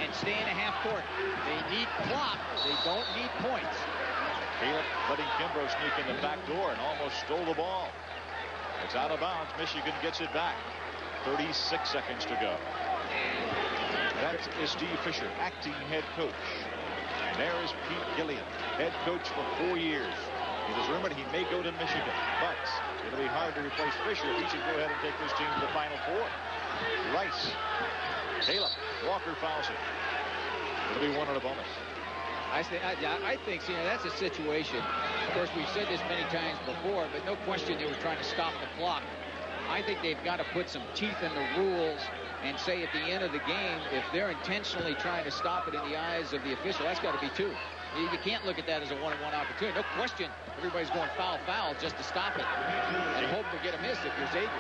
and stay in a half court. They need clock. They don't need points. Calip letting Kimbrough sneak in the back door and almost stole the ball. It's out of bounds. Michigan gets it back. 36 seconds to go. That is Steve Fisher, acting head coach. And there is Pete Gillen, head coach for four years. It is rumored he may go to Michigan, but it'll be hard to replace Fisher if he should go ahead and take this team to the Final Four. Rice, Calip, Walker fouls it. It'll be one on a bonus. I, think, I, I think, you know, that's a situation. Of course, we've said this many times before, but no question they were trying to stop the clock. I think they've got to put some teeth in the rules and say at the end of the game, if they're intentionally trying to stop it in the eyes of the official, that's got to be two. You, you can't look at that as a one-on-one opportunity. No question, everybody's going foul, foul just to stop it and hope to get a miss if you're Xavier.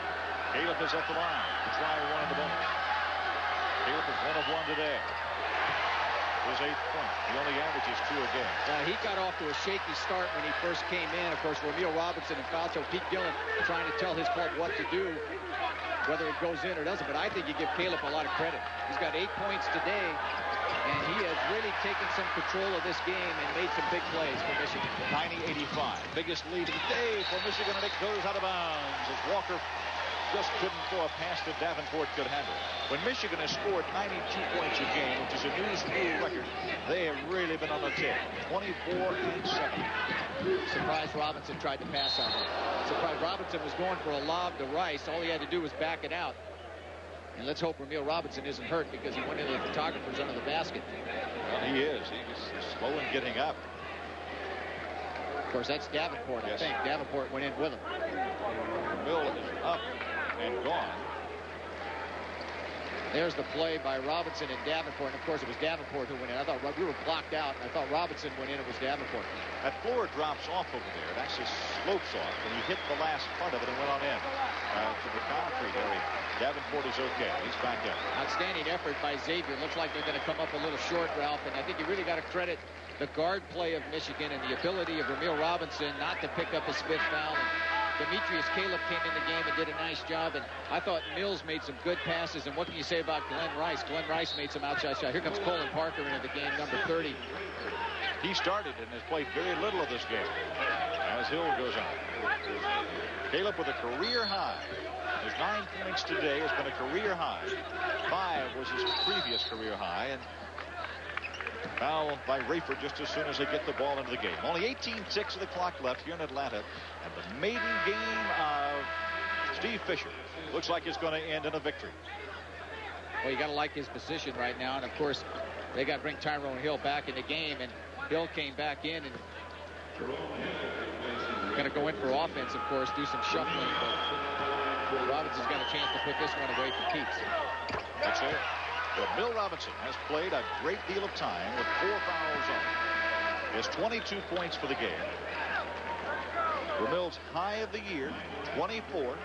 Calip is at the line to try one of the bonus. Calip is one of one today. His eighth point. He only averages two a game. Now, he got off to a shaky start when he first came in. Of course, Rumeal Robinson and Falto, Pete Gillen trying to tell his club what to do, whether it goes in or doesn't. But I think you give Calip a lot of credit. He's got eight points today, and he has really taken some control of this game and made some big plays for Michigan. 90-85. Biggest lead of the day for Michigan, and it goes out of bounds as Walker just couldn't throw a pass that Davenport could handle. When Michigan has scored 92 points a game, which is a new school record, they have really been on the tip. 24 and 7. Surprised Robinson tried to pass on him. Surprised Robinson was going for a lob to Rice. All he had to do was back it out. And let's hope Rumeal Robinson isn't hurt because he went into the photographers under the basket. Well, he is. He was slow in getting up. Of course, that's Davenport, yes. I think. Davenport went in with him. Mill is up and gone. There's the play by Robinson and Davenport. And of course, it was Davenport who went in. I thought we were blocked out, I thought Robinson went in. It was Davenport. That floor drops off over there. It actually slopes off, and he hit the last part of it and went on in uh, to the concrete area. Davenport is okay. He's back up. Outstanding effort by Xavier. Looks like they're going to come up a little short, Ralph, and I think you really got to credit the guard play of Michigan and the ability of Rumeal Robinson not to pick up his fifth foul. And Demetrius Calip came in the game and did a nice job. And I thought Mills made some good passes. And what can you say about Glen Rice? Glen Rice made some outside shots. Here comes Colin Parker into the game, number 30. He started and has played very little of this game as Hill goes on. Calip with a career high. Nine points today has been a career high. Five was his previous career high. And foul by Rayford just as soon as they get the ball into the game. Only 18-6 of the clock left here in Atlanta. And the maiden game of Steve Fisher looks like it's going to end in a victory. Well, you got to like his position right now. And, of course, they got to bring Tyrone Hill back in the game. And Hill came back in and going to go in for offense, of course, do some shuffling. But Robinson's got a chance to put this one away for keeps. That's it. But Bill Robinson has played a great deal of time with four fouls on. He has 22 points for the game. Rumeal's high of the year, 24.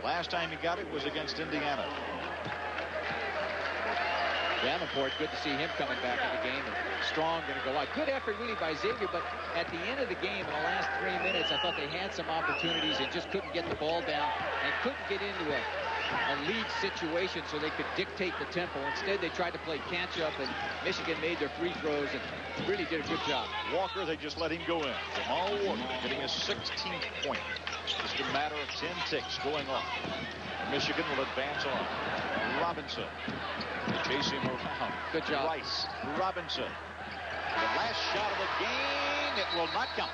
The last time he got it was against Indiana. Davenport, good to see him coming back in the game. And Strong going to go out. Good effort really by Xavier, but at the end of the game, in the last three minutes, I thought they had some opportunities and just couldn't get the ball down and couldn't get into a, a lead situation so they could dictate the tempo. Instead, they tried to play catch-up, and Michigan made their free throws and really did a good job. Walker, they just let him go in. Jamal Walker getting his 16th point. Just a matter of 10 ticks going off. Michigan will advance on. Robinson. Chase him around. Good job. Rice. Robinson. The last shot of the game. It will not count.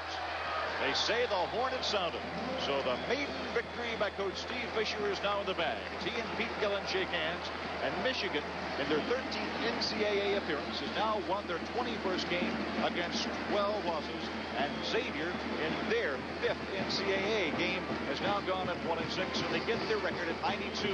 They say the hornet sounded. So the maiden victory by Coach Steve Fisher is now in the bag. As he and Pete Gillen shake hands. And Michigan, in their 13th NCAA appearance, has now won their 21st game against 12 losses. And Xavier, in their fifth NCAA game, has now gone at 1 and 6, and they get their record at 92